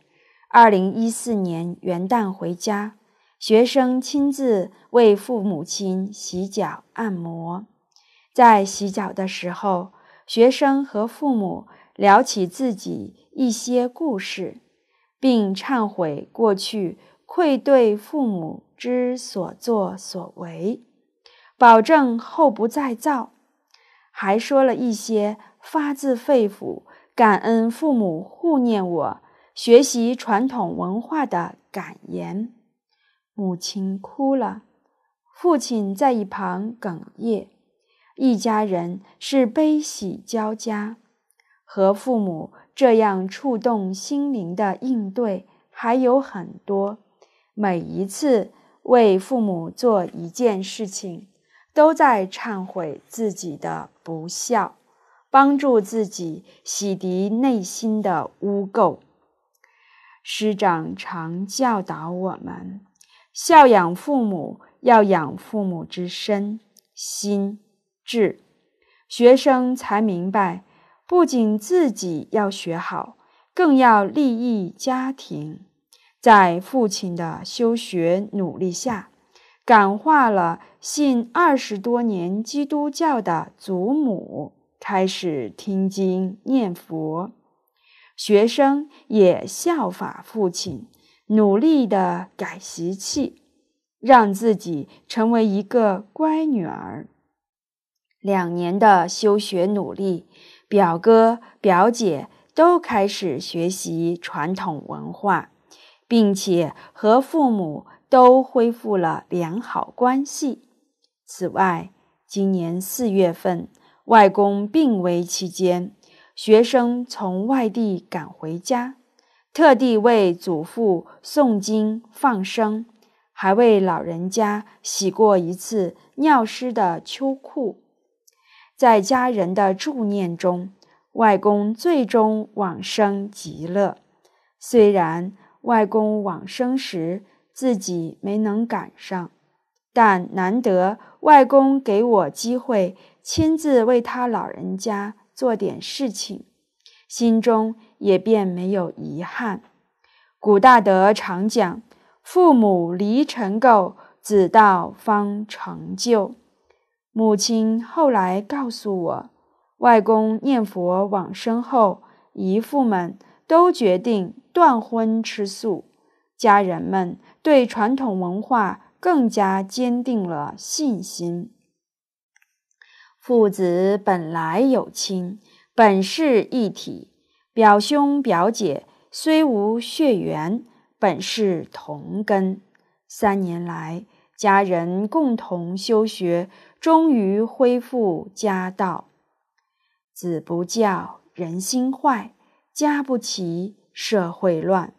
二零一四年元旦回家，学生亲自为父母亲洗脚按摩。在洗脚的时候，学生和父母聊起自己一些故事，并忏悔过去愧对父母之所作所为，保证后不再造。还说了一些发自肺腑。感恩父母护念我，学习传统文化的感言。母亲哭了，父亲在一旁哽咽，一家人是悲喜交加。和父母这样触动心灵的应对还有很多。每一次为父母做一件事情，都在忏悔自己的不孝。帮助自己洗涤内心的污垢。师长常教导我们，孝养父母要养父母之身、心、智。学生才明白，不仅自己要学好，更要利益家庭。在父亲的修学努力下，感化了信二十多年基督教的祖母。开始听经念佛，学生也效法父亲，努力的改习气，让自己成为一个乖女儿。两年的修学努力，表哥表姐都开始学习传统文化，并且和父母都恢复了良好关系。此外，今年四月份。外公病危期间，学生从外地赶回家，特地为祖父诵经放生，还为老人家洗过一次尿湿的秋裤。在家人的祝念中，外公最终往生极乐。虽然外公往生时自己没能赶上，但难得外公给我机会。亲自为他老人家做点事情，心中也便没有遗憾。古大德常讲：“父母离尘垢，子道方成就。”母亲后来告诉我，外公念佛往生后，姨父们都决定断荤吃素，家人们对传统文化更加坚定了信心。父子本来有亲，本是一体。表兄表姐虽无血缘，本是同根。三年来，家人共同修学，终于恢复家道。子不教，人心坏；家不齐，社会乱。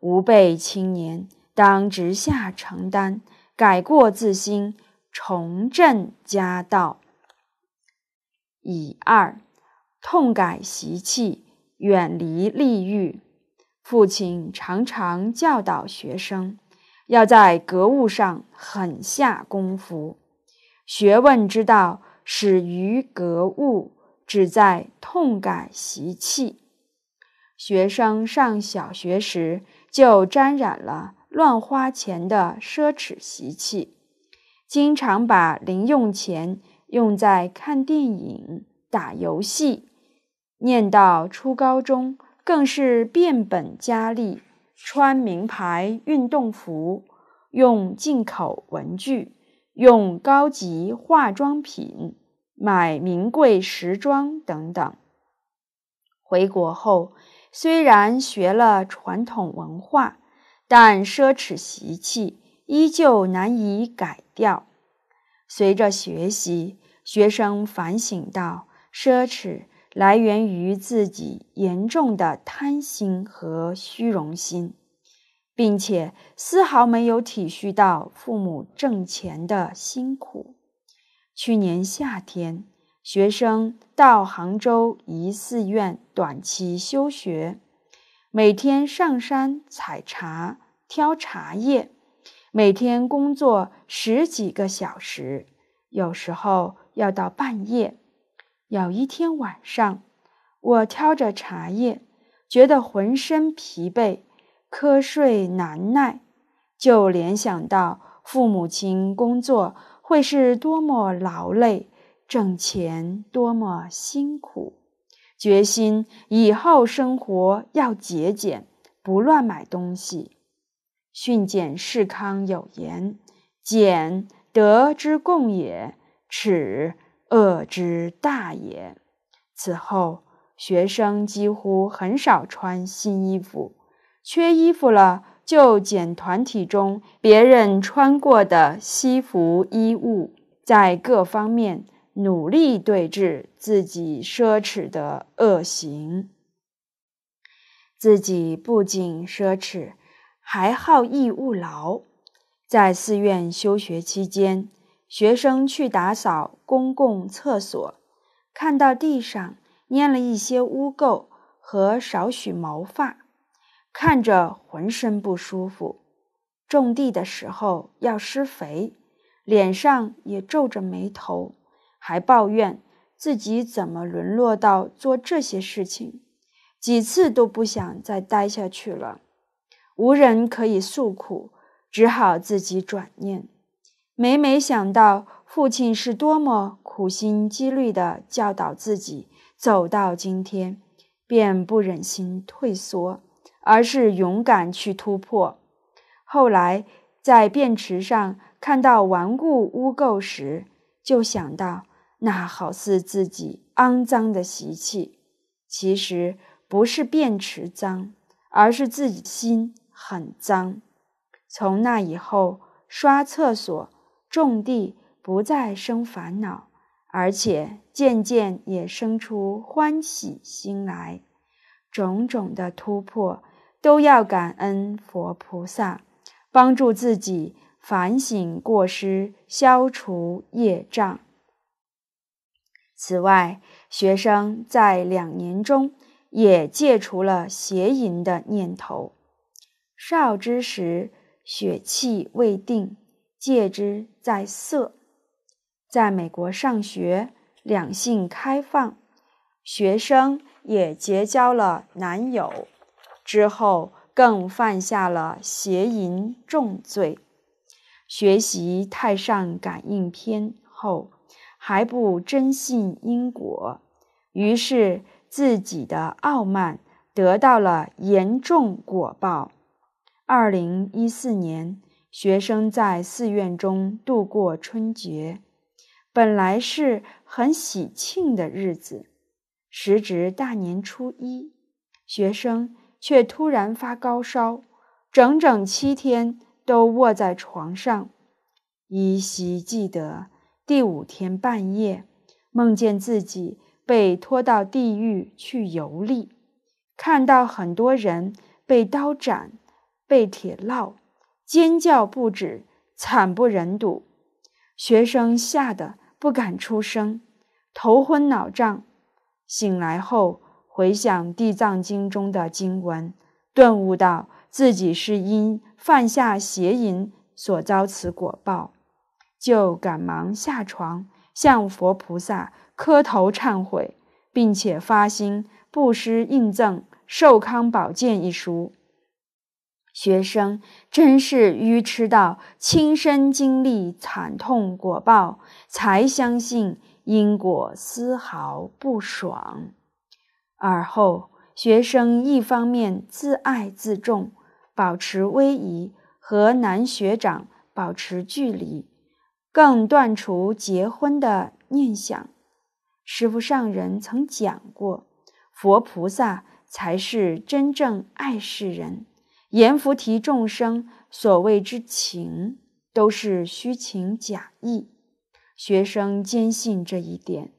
吾辈青年当直下承担，改过自新，重振家道。以二，痛改习气，远离利欲。父亲常常教导学生。要在格物上狠下功夫，学问之道始于格物，只在痛改习气。学生上小学时就沾染了乱花钱的奢侈习气，经常把零用钱用在看电影、打游戏。念到初高中，更是变本加厉。穿名牌运动服，用进口文具，用高级化妆品，买名贵时装等等。回国后，虽然学了传统文化，但奢侈习气依旧难以改掉。随着学习，学生反省到，奢侈。来源于自己严重的贪心和虚荣心，并且丝毫没有体恤到父母挣钱的辛苦。去年夏天，学生到杭州一寺院短期休学，每天上山采茶、挑茶叶，每天工作十几个小时，有时候要到半夜。有一天晚上，我挑着茶叶，觉得浑身疲惫，瞌睡难耐，就联想到父母亲工作会是多么劳累，挣钱多么辛苦，决心以后生活要节俭，不乱买东西。训俭示康有言：“俭，德之共也；耻。”恶之大也。此后，学生几乎很少穿新衣服，缺衣服了就捡团体中别人穿过的西服衣物，在各方面努力对治自己奢侈的恶行。自己不仅奢侈，还好逸恶劳。在寺院修学期间。学生去打扫公共厕所，看到地上粘了一些污垢和少许毛发，看着浑身不舒服。种地的时候要施肥，脸上也皱着眉头，还抱怨自己怎么沦落到做这些事情，几次都不想再待下去了。无人可以诉苦，只好自己转念。每每想到父亲是多么苦心积虑地教导自己走到今天，便不忍心退缩，而是勇敢去突破。后来在便池上看到顽固污垢时，就想到那好似自己肮脏的习气，其实不是便池脏，而是自己心很脏。从那以后，刷厕所。种地不再生烦恼，而且渐渐也生出欢喜心来。种种的突破都要感恩佛菩萨，帮助自己反省过失，消除业障。此外，学生在两年中也戒除了邪淫的念头。少之时，血气未定。戒之在色，在美国上学，两性开放，学生也结交了男友，之后更犯下了邪淫重罪。学习《太上感应篇》后，还不真信因果，于是自己的傲慢得到了严重果报。二零一四年。学生在寺院中度过春节，本来是很喜庆的日子。时值大年初一，学生却突然发高烧，整整七天都卧在床上。依稀记得第五天半夜，梦见自己被拖到地狱去游历，看到很多人被刀斩、被铁烙，尖叫不止，惨不忍睹。学生吓得不敢出声，头昏脑胀。醒来后，回想《地藏经》中的经文，顿悟到自己是因犯下邪淫所遭此果报，就赶忙下床向佛菩萨磕头忏悔，并且发心布施印赠《寿康宝鉴》一书。学生真是愚痴到亲身经历惨痛果报，才相信。因果丝毫不爽，而后学生一方面自爱自重，保持威仪，和男学长保持距离，更断除结婚的念想。师父上人曾讲过，佛菩萨才是真正爱世人，阎浮提众生所谓之情，都是虚情假意。学生坚信这一点，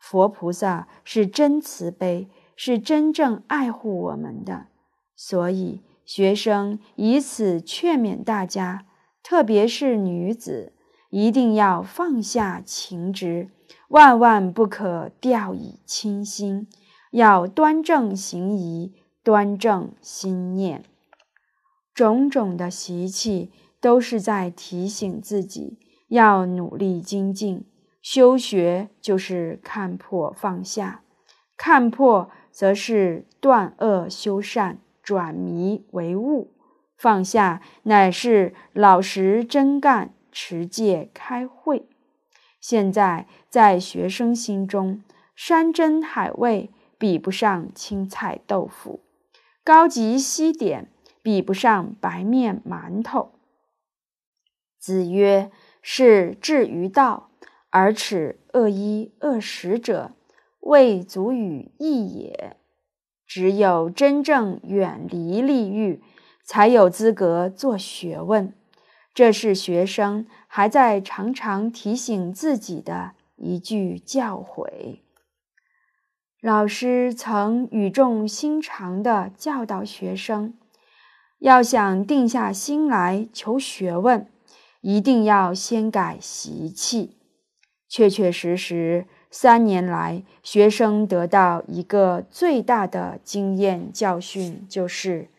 佛菩萨是真慈悲，是真正爱护我们的。所以，学生以此劝勉大家，特别是女子，一定要放下情执，万万不可掉以轻心，要端正行仪，端正心念。种种的习气，都是在提醒自己。要努力精进，修学就是看破放下，看破则是断恶修善，转迷为悟；放下乃是老实真干，持戒开慧。现在在学生心中，山珍海味比不上青菜豆腐，高级西点比不上白面馒头。子曰。是至于道，而耻恶衣恶食者，未足与义也。只有真正远离利欲，才有资格做学问。这是学生还在常常提醒自己的一句教诲。老师曾语重心长地教导学生：要想定下心来求学问。一定要先改习气。确确实实，三年来，学生得到一个最大的经验教训，就是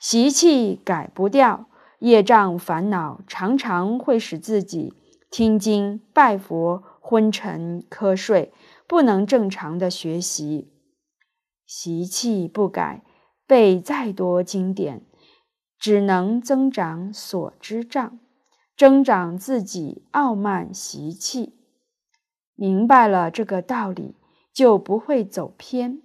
习气改不掉，业障烦恼常常会使自己听经拜佛昏沉瞌睡，不能正常的学习。习气不改，背再多经典，只能增长所知障。增长自己傲慢习气，明白了这个道理，就不会走偏。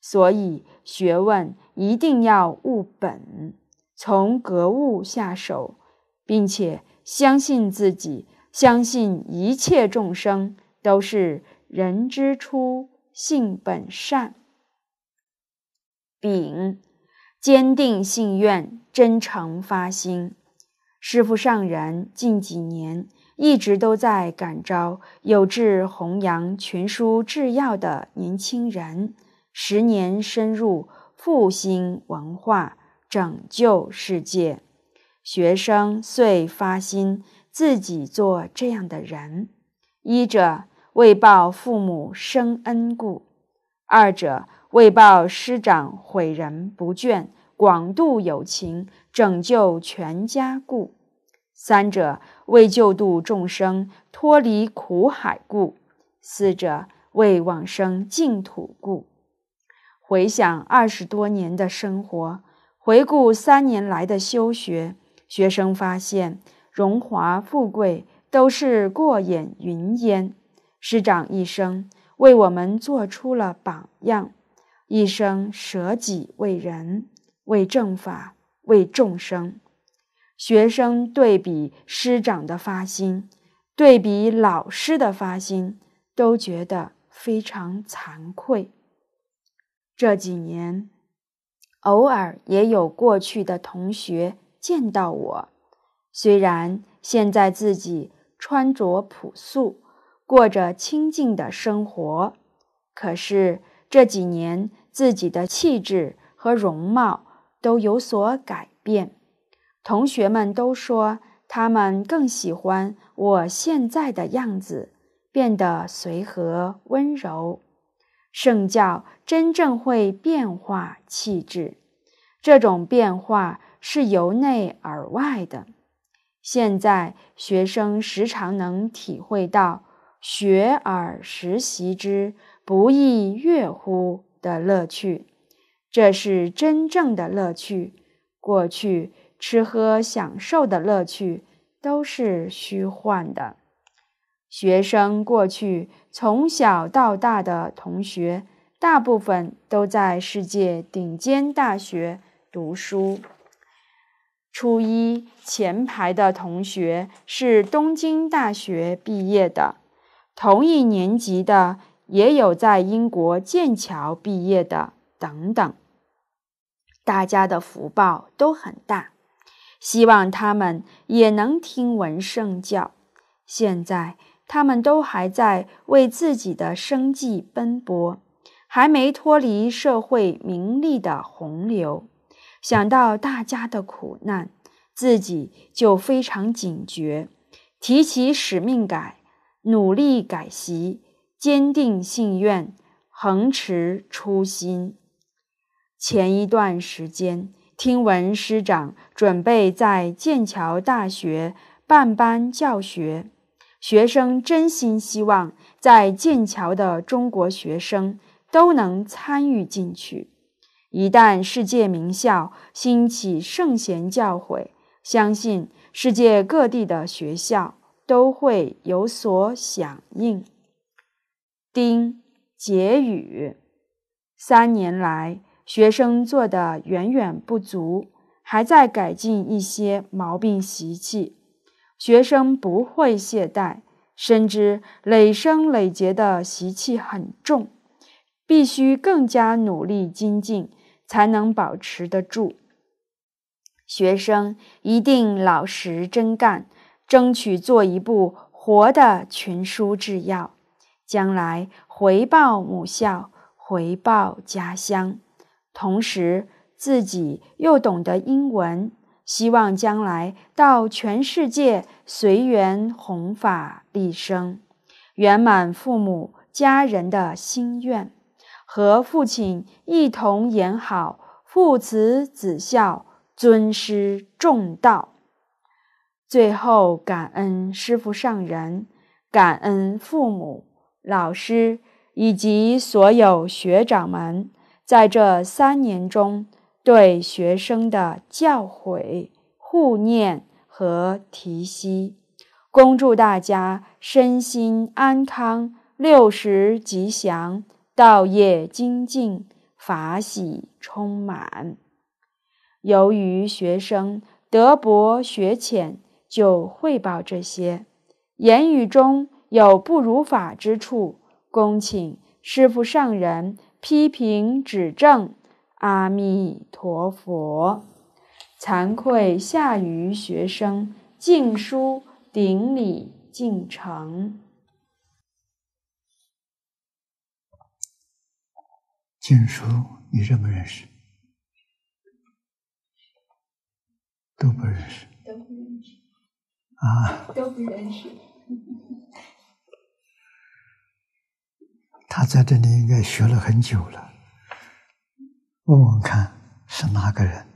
所以学问一定要务本，从格物下手，并且相信自己，相信一切众生都是人之初，性本善。丙，坚定信愿，真诚发心。师父上人近几年一直都在感召有志弘扬群书制药的年轻人，十年深入复兴文化，拯救世界。学生遂发心自己做这样的人：一者为报父母生恩故；二者为报师长诲人不倦，广度有情，拯救全家故。三者为救度众生脱离苦海故，四者为往生净土故。回想二十多年的生活，回顾三年来的修学，学生发现荣华富贵都是过眼云烟。师长一生为我们做出了榜样，一生舍己为人，为正法，为众生。学生对比师长的发心，对比老师的发心，都觉得非常惭愧。这几年，偶尔也有过去的同学见到我，虽然现在自己穿着朴素，过着清静的生活，可是这几年自己的气质和容貌都有所改变。同学们都说，他们更喜欢我现在的样子，变得随和温柔。圣教真正会变化气质，这种变化是由内而外的。现在学生时常能体会到“学而时习之，不亦说乎”的乐趣，这是真正的乐趣。过去。吃喝享受的乐趣都是虚幻的。学生过去从小到大的同学，大部分都在世界顶尖大学读书。初一前排的同学是东京大学毕业的，同一年级的也有在英国剑桥毕业的，等等。大家的福报都很大。希望他们也能听闻圣教。现在他们都还在为自己的生计奔波，还没脱离社会名利的洪流。想到大家的苦难，自己就非常警觉，提起使命感，努力改习，坚定信愿，恒持初心。前一段时间。听闻师长准备在剑桥大学办班教学，学生真心希望在剑桥的中国学生都能参与进去。一旦世界名校兴起圣贤教诲，相信世界各地的学校都会有所响应。丁结语，三年来。学生做的远远不足，还在改进一些毛病习气。学生不会懈怠，深知累生累劫的习气很重，必须更加努力精进，才能保持得住。学生一定老实真干，争取做一部活的群书制药，将来回报母校，回报家乡。同时，自己又懂得英文，希望将来到全世界随缘弘法利生，圆满父母家人的心愿，和父亲一同演好父慈子孝、尊师重道。最后，感恩师父上人，感恩父母、老师以及所有学长们。在这三年中，对学生的教诲、护念和提息，恭祝大家身心安康、六十吉祥、道业精进、法喜充满。由于学生德薄学浅，就汇报这些，言语中有不如法之处，恭请师父上人。批评指正，阿弥陀佛。惭愧下于学生，敬书顶礼敬诚。敬书你认不认识？都不认识。都不认识。啊。都不认识。他在这里应该学了很久了，问问看是哪个人？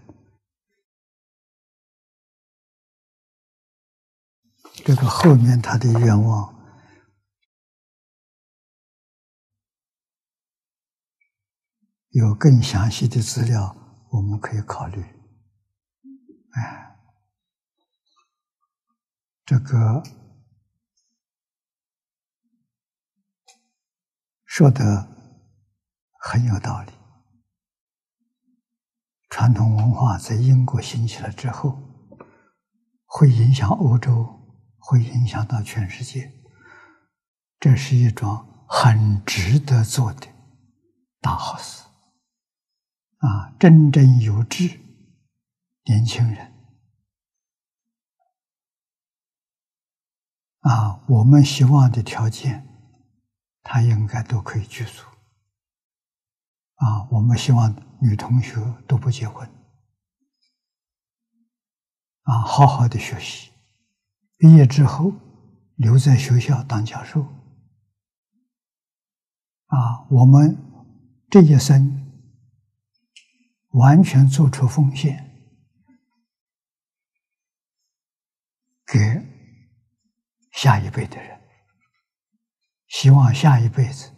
这个后面他的愿望有更详细的资料，我们可以考虑。哎，这个。说的很有道理。传统文化在英国兴起了之后，会影响欧洲，会影响到全世界。这是一桩很值得做的大好事啊，真正有志年轻人啊，我们希望的条件，他应该都可以具足。啊，我们希望女同学都不结婚，啊，好好的学习，毕业之后留在学校当教授。啊，我们这一生完全做出奉献，给下一辈的人，希望下一辈子、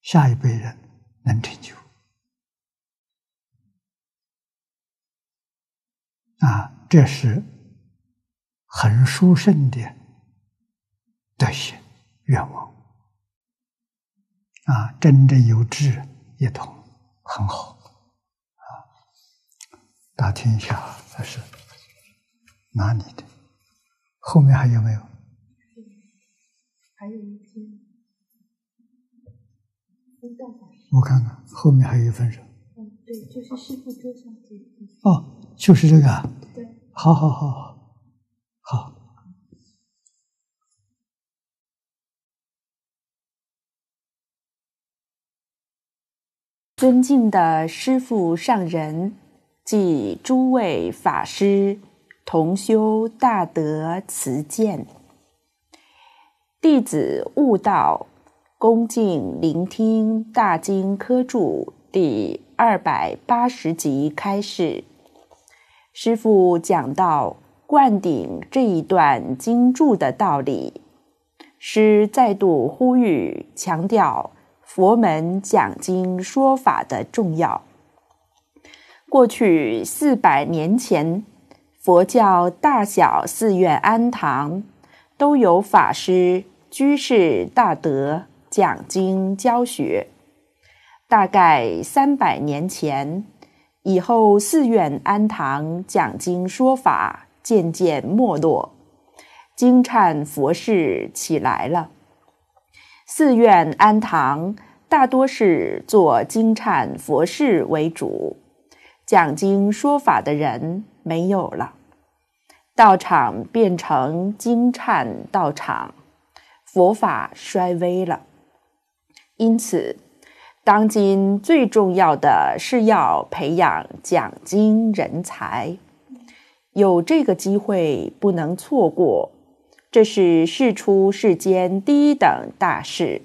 下一辈人能成就。啊，这是很殊胜的德行愿望啊！真正有志一同，很好啊！打听一下，这是哪里的？后面还有没有？还有一篇，我看看，后面还有一份什嗯，对，就是师傅桌上这一哦。就是这个，对，好好好好。好。尊敬的师父上人及诸位法师同修大德慈见，弟子悟道，恭敬聆听大经科注第二百八十集开始。师父讲到灌顶这一段经注的道理，师再度呼吁强调佛门讲经说法的重要。过去四百年前，佛教大小寺院庵堂都有法师、居士大德讲经教学。大概三百年前。以后，寺院庵堂讲经说法渐渐没落，经忏佛事起来了。寺院庵堂大多是做经忏佛事为主，讲经说法的人没有了，道场变成经忏道场，佛法衰微了。因此。当今最重要的是要培养讲经人才，有这个机会不能错过。这是世出世间第一等大事，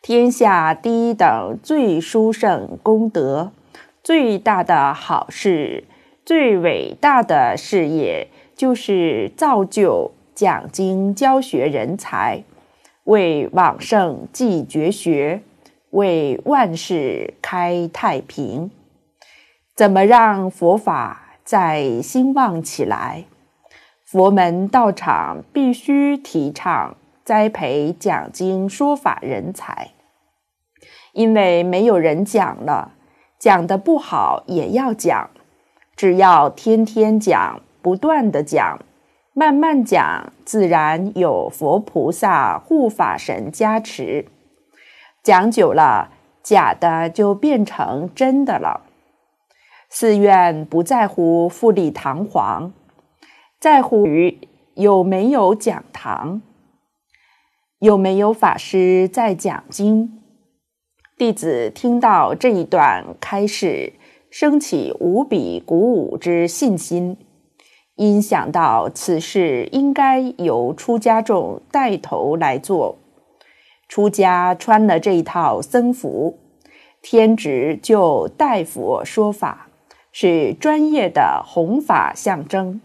天下第一等最殊胜功德，最大的好事，最伟大的事业，就是造就讲经教学人才，为往圣继绝学。为万世开太平，怎么让佛法再兴旺起来？佛门道场必须提倡栽培讲经说法人才，因为没有人讲了，讲的不好也要讲，只要天天讲，不断的讲，慢慢讲，自然有佛菩萨护法神加持。讲久了，假的就变成真的了。寺院不在乎富丽堂皇，在乎于有没有讲堂，有没有法师在讲经。弟子听到这一段开示，升起无比鼓舞之信心。因想到此事应该由出家众带头来做。出家穿了这一套僧服，天职就代佛说法，是专业的弘法象征。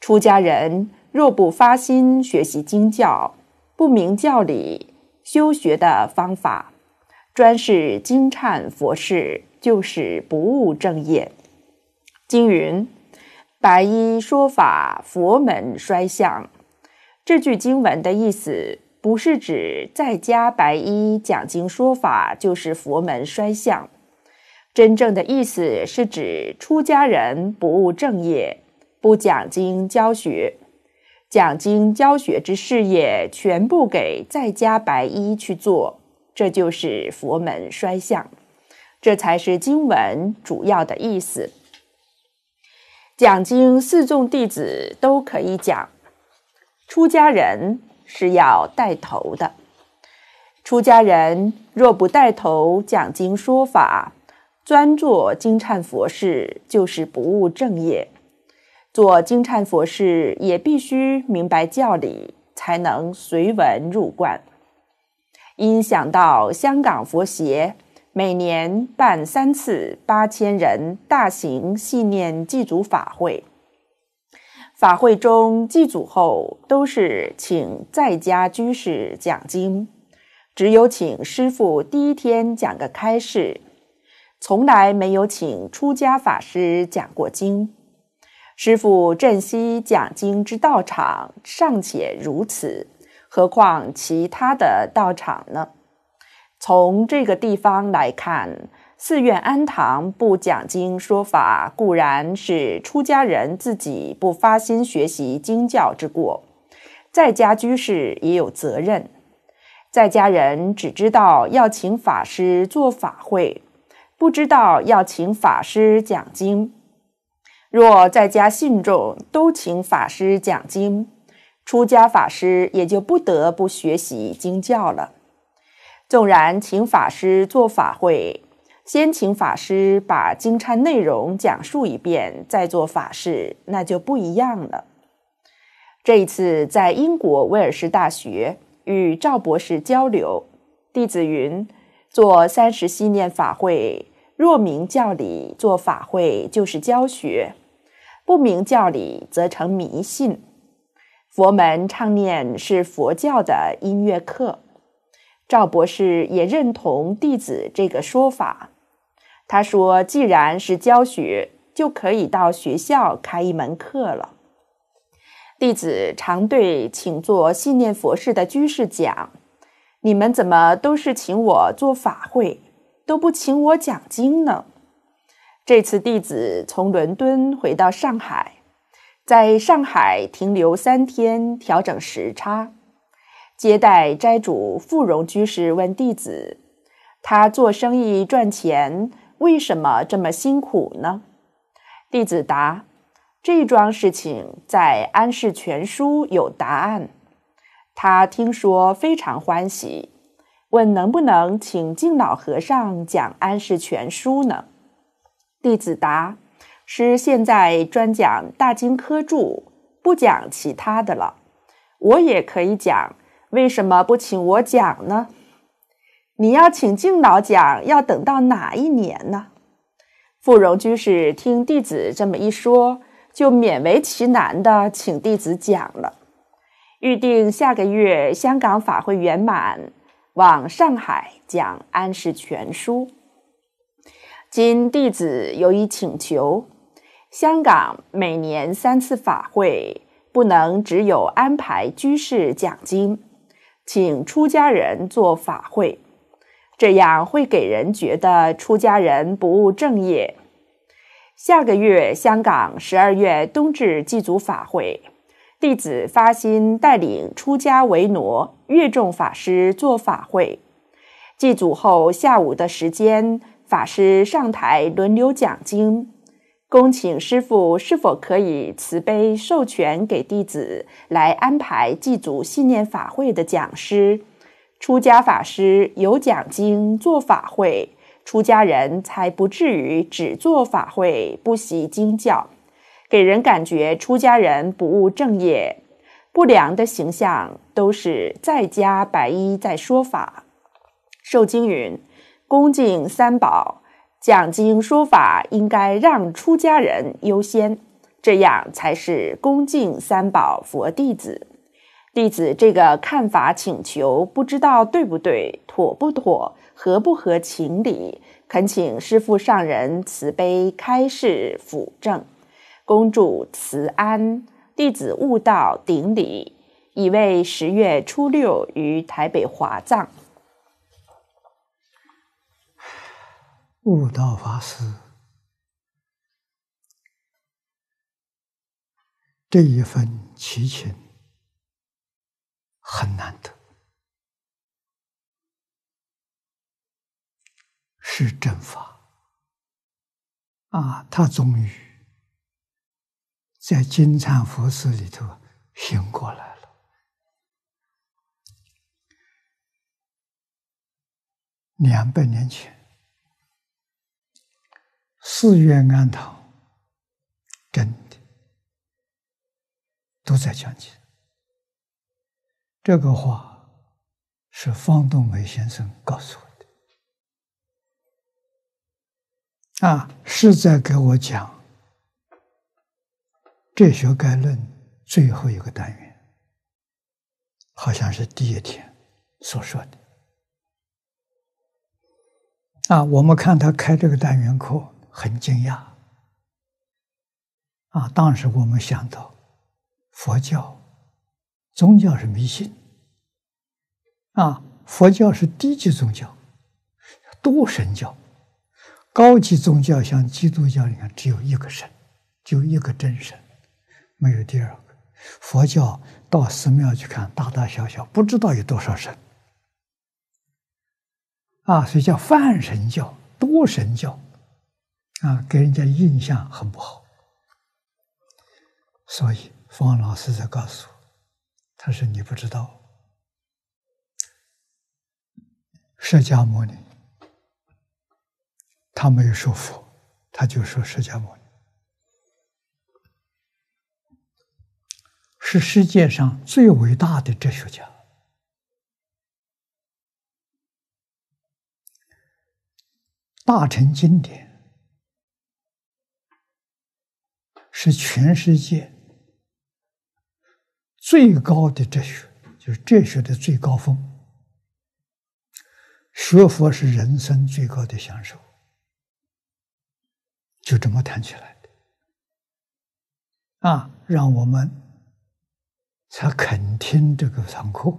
出家人若不发心学习经教，不明教理、修学的方法，专是经忏佛事，就是不务正业。经云：“白衣说法，佛门衰相。”这句经文的意思。不是指在家白衣讲经说法就是佛门衰相，真正的意思是指出家人不务正业，不讲经教学，讲经教学之事业全部给在家白衣去做，这就是佛门衰相。这才是经文主要的意思。讲经，四众弟子都可以讲，出家人是要带头的。出家人若不带头讲经说法，专做经忏佛事，就是不务正业。做经忏佛事也必须明白教理，才能随文入观。因想到香港佛协每年办三次八千人大型信念祭祖法会，法会中祭祖后都是请在家居士讲经，只有请师父第一天讲个开示，从来没有请出家法师讲过经。师父镇西讲经之道场尚且如此。何况其他的道场呢？从这个地方来看，寺院庵堂不讲经说法，固然是出家人自己不发心学习经教之过，在家居士也有责任。在家人只知道要请法师做法会，不知道要请法师讲经。若在家信众都请法师讲经，出家法师也就不得不学习经教了。纵然请法师做法会，先请法师把经忏内容讲述一遍，再做法事，那就不一样了。这一次在英国威尔士大学与赵博士交流，弟子云：做三十系念法会，若明教理做法会就是教学；不明教理则成迷信。佛门唱念是佛教的音乐课，赵博士也认同弟子这个说法。他说：“既然是教学，就可以到学校开一门课了。”弟子常对请做信念佛事的居士讲：“你们怎么都是请我做法会，都不请我讲经呢？”这次弟子从伦敦回到上海。在上海停留三天，调整时差，接待斋主富荣居士问弟子：“他做生意赚钱，为什么这么辛苦呢？”弟子答：“这桩事情在《安世全书》有答案。”他听说非常欢喜，问能不能请净老和尚讲《安世全书》呢？弟子答。师现在专讲大经科注，不讲其他的了。我也可以讲，为什么不请我讲呢？你要请敬老讲，要等到哪一年呢？富荣居士听弟子这么一说，就勉为其难的请弟子讲了。预定下个月香港法会圆满，往上海讲《安世全书》。今弟子有一请求。香港每年三次法会，不能只有安排居士讲经，请出家人做法会，这样会给人觉得出家人不务正业。下个月香港十二月冬至祭祖法会，弟子发心带领出家为挪月众法师做法会，祭祖后下午的时间，法师上台轮流讲经。恭请师傅是否可以慈悲授权给弟子来安排祭祖信念法会的讲师？出家法师有讲经做法会，出家人才不至于只做法会不习经教，给人感觉出家人不务正业，不良的形象都是在家白衣在说法。受经云：恭敬三宝。讲经说法应该让出家人优先，这样才是恭敬三宝佛弟子。弟子这个看法请求，不知道对不对、妥不妥、合不合情理，恳请师父上人慈悲开示辅正。恭祝慈安，弟子悟道顶礼，已为十月初六于台北华藏。悟道法师这一份奇情很难得，是正法啊！他终于在金蝉佛寺里头醒过来了。两百年前，寺院庵堂真的都在讲经。这个话是方东梅先生告诉我的，啊，是在给我讲《哲学概论》最后一个单元，好像是第一天所说的。啊，我们看他开这个单元课，很惊讶。啊，当时我们想到佛教。宗教是迷信，啊，佛教是低级宗教，多神教；高级宗教像基督教，你看只有一个神，就一个真神，没有第二个。佛教到寺庙去看，大大小小不知道有多少神，啊，所以叫泛神教、多神教，啊，给人家印象很不好。所以方老师在告诉我。他说：“你不知道，释迦牟尼，他没有说佛，他就说释迦牟尼是世界上最伟大的哲学家，大乘经典是全世界。”最高的哲学就是哲学的最高峰。学佛是人生最高的享受，就这么谈起来的啊！让我们才肯听这个堂课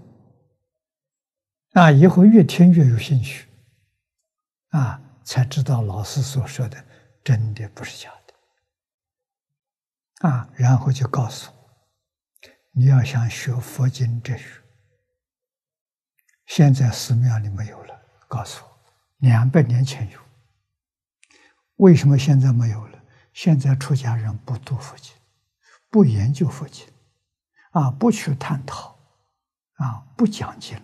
啊，以后越听越有兴趣啊，才知道老师所说的真的不是假的啊，然后就告诉我。你要想学佛经哲学，现在寺庙里没有了。告诉我，两百年前有，为什么现在没有了？现在出家人不读佛经，不研究佛经，啊，不去探讨，啊，不讲经。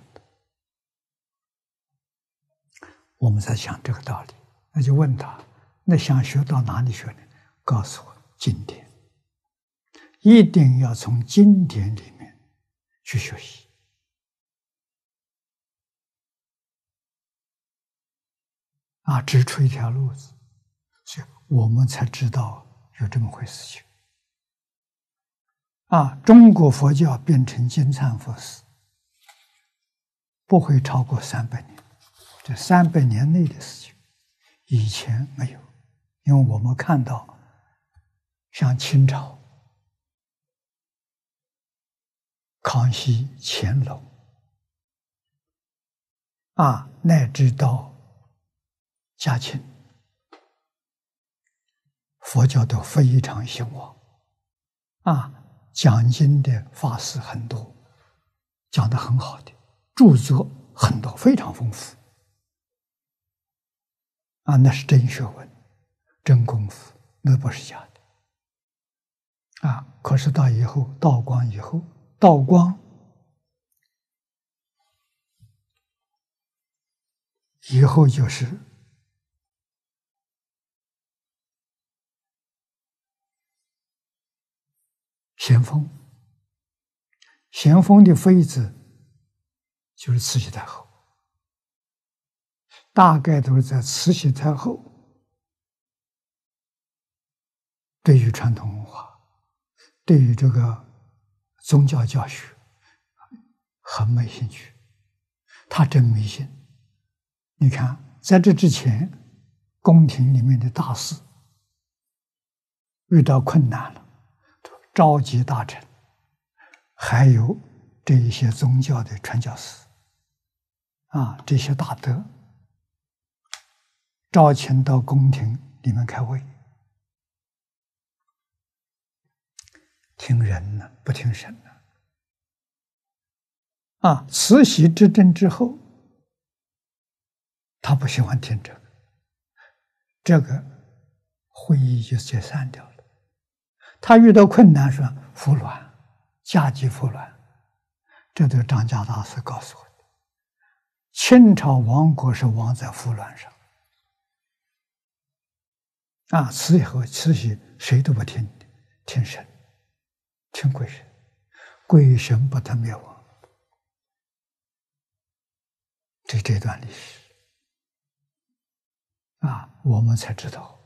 我们在想这个道理，那就问他：那想学到哪里学呢？告诉我经典。一定要从经典里面去学习啊，指出一条路子，所以我们才知道有这么回事情啊。中国佛教变成金蝉佛寺，不会超过三百年，这三百年内的事情，以前没有，因为我们看到像清朝。康熙、乾隆，啊，乃至到嘉庆，佛教都非常兴旺，啊，讲经的法师很多，讲的很好的，著作很多，非常丰富，啊，那是真学问、真功夫，那不是假的，啊，可是到以后道光以后。道光以后就是咸丰，咸丰的妃子就是慈禧太后，大概都是在慈禧太后对于传统文化，对于这个。宗教教学很没兴趣，他真迷信。你看，在这之前，宫廷里面的大事遇到困难了，召集大臣，还有这一些宗教的传教士，啊，这些大德，召请到宫廷里面开会。听人呢，不听神呢。啊，慈禧执政之后，他不喜欢听这个，这个会议就解散掉了。他遇到困难说服软，家急服软，这都是张家大师告诉我的。清朝亡国是亡在服软上。啊，此以后慈禧谁都不听，听神，请鬼神，鬼神不得灭亡。这这段历史啊，我们才知道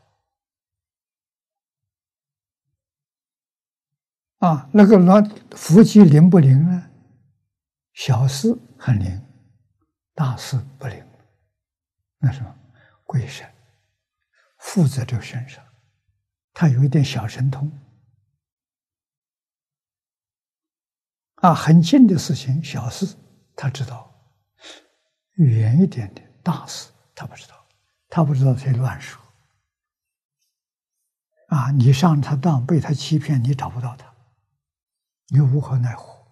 啊，那个老伏击灵不灵呢？小事很灵，大事不灵。那什么鬼神？附在这个身上，他有一点小神通啊，很近的事情、小事他知道，远一点的大事他不知道，他不知道他乱说啊！你上他当，被他欺骗，你找不到他，你无可奈何，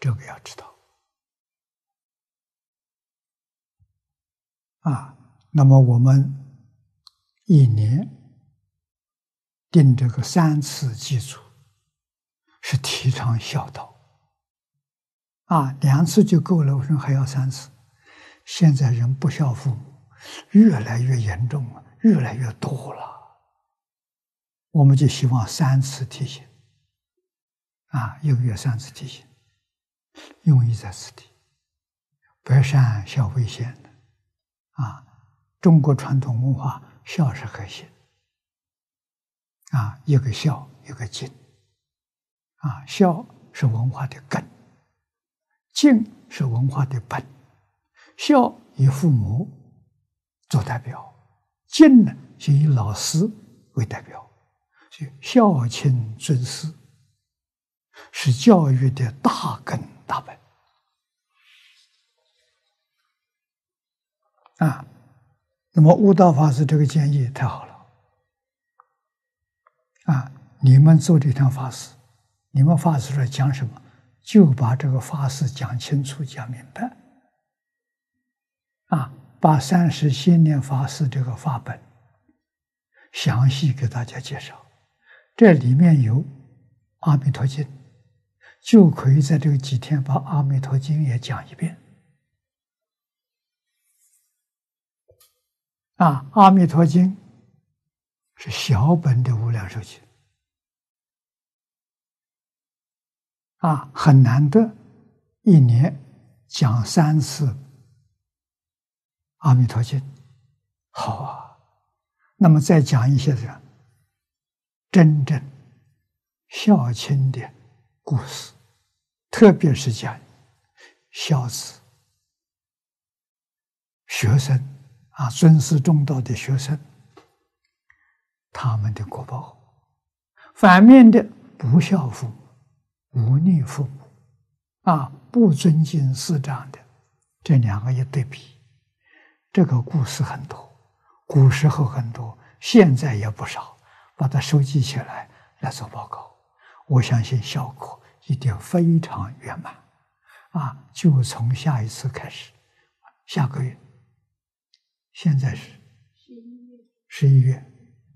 这个要知道。啊，那么我们一年定这个三次祭祖，是提倡孝道。啊，两次就够了，为什么还要三次？现在人不孝父母越来越严重了，越来越多了。我们就希望三次提醒，啊，一个月三次提醒，用意在此地，百善孝为先。啊，中国传统文化孝是核心。啊，一个孝，一个敬。啊，孝是文化的根，敬是文化的本。孝以父母做代表，敬呢就以老师为代表。所以孝亲尊师是教育的大根大本。啊，那么悟道法师这个建议太好了。啊，你们做这趟法事，你们法师来讲什么，就把这个法事讲清楚、讲明白。啊，把三十心念法师这个法本详细给大家介绍，这里面有《阿弥陀经》，就可以在这个几天把《阿弥陀经》也讲一遍。啊，《阿弥陀经》是小本的无量寿经，啊，很难得，一年讲三次《阿弥陀经》，好啊。那么再讲一些个真正孝亲的故事，特别是讲孝子、学生。啊，尊师重道的学生，他们的果报；反面的不孝父母、忤逆父母，啊，不尊敬师长的，这两个一对比，这个故事很多，古时候很多，现在也不少，把它收集起来来做报告，我相信效果一定非常圆满。啊，就从下一次开始，下个月。现在是十一月，十一月，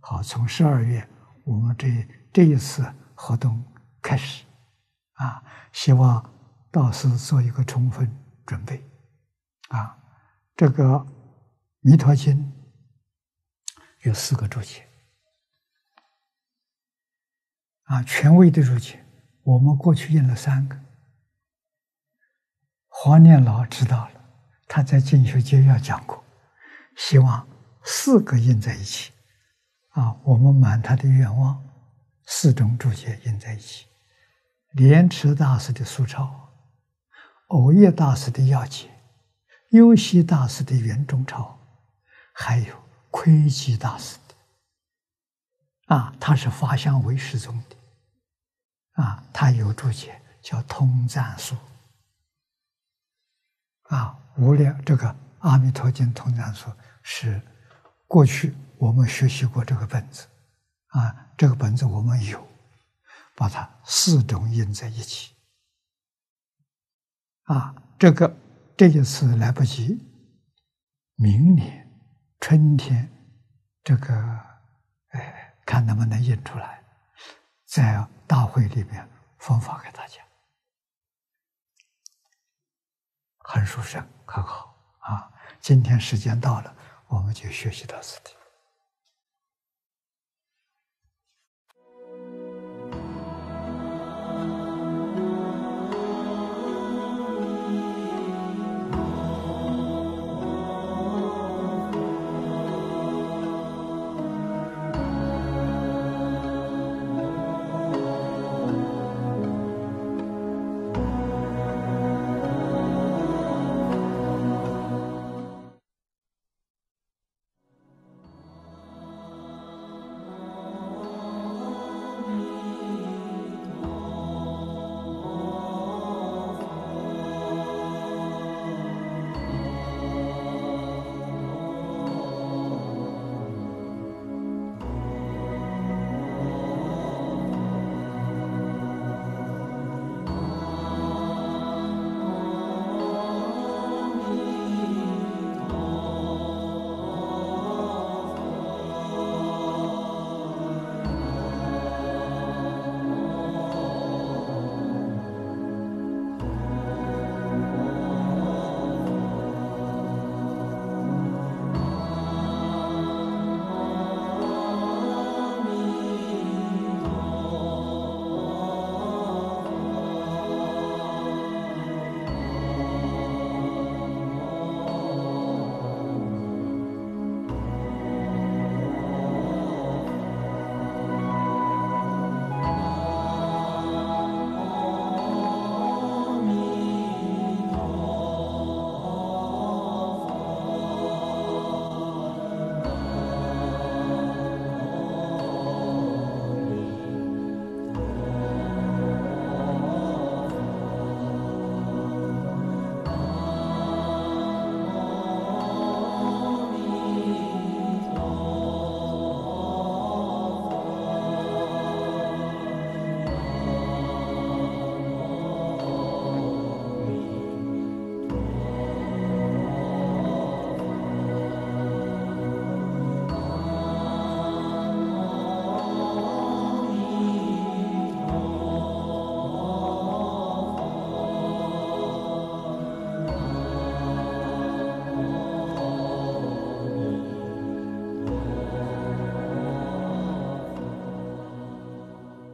好，从十二月我们这这一次活动开始，啊，希望到时做一个充分准备，啊，这个《弥陀经》有四个注解，啊，权威的注解，我们过去印了三个，黄念老知道了，他在进修节要讲过。希望四个印在一起，啊，我们满他的愿望，四种注解印在一起。莲池大师的素抄，藕叶大师的要解，优西大师的圆中钞，还有窥基大师的，啊，他是法相为师宗的，啊，他有注解叫《通赞书》，啊，无量这个。《阿弥陀经》通赞书是过去我们学习过这个本子，啊，这个本子我们有，把它四种印在一起，啊，这个这一次来不及明年春天，这个，哎，看能不能印出来，在大会里面分发给大家，很殊胜，很好啊！今天时间到了，我们就学习到此地。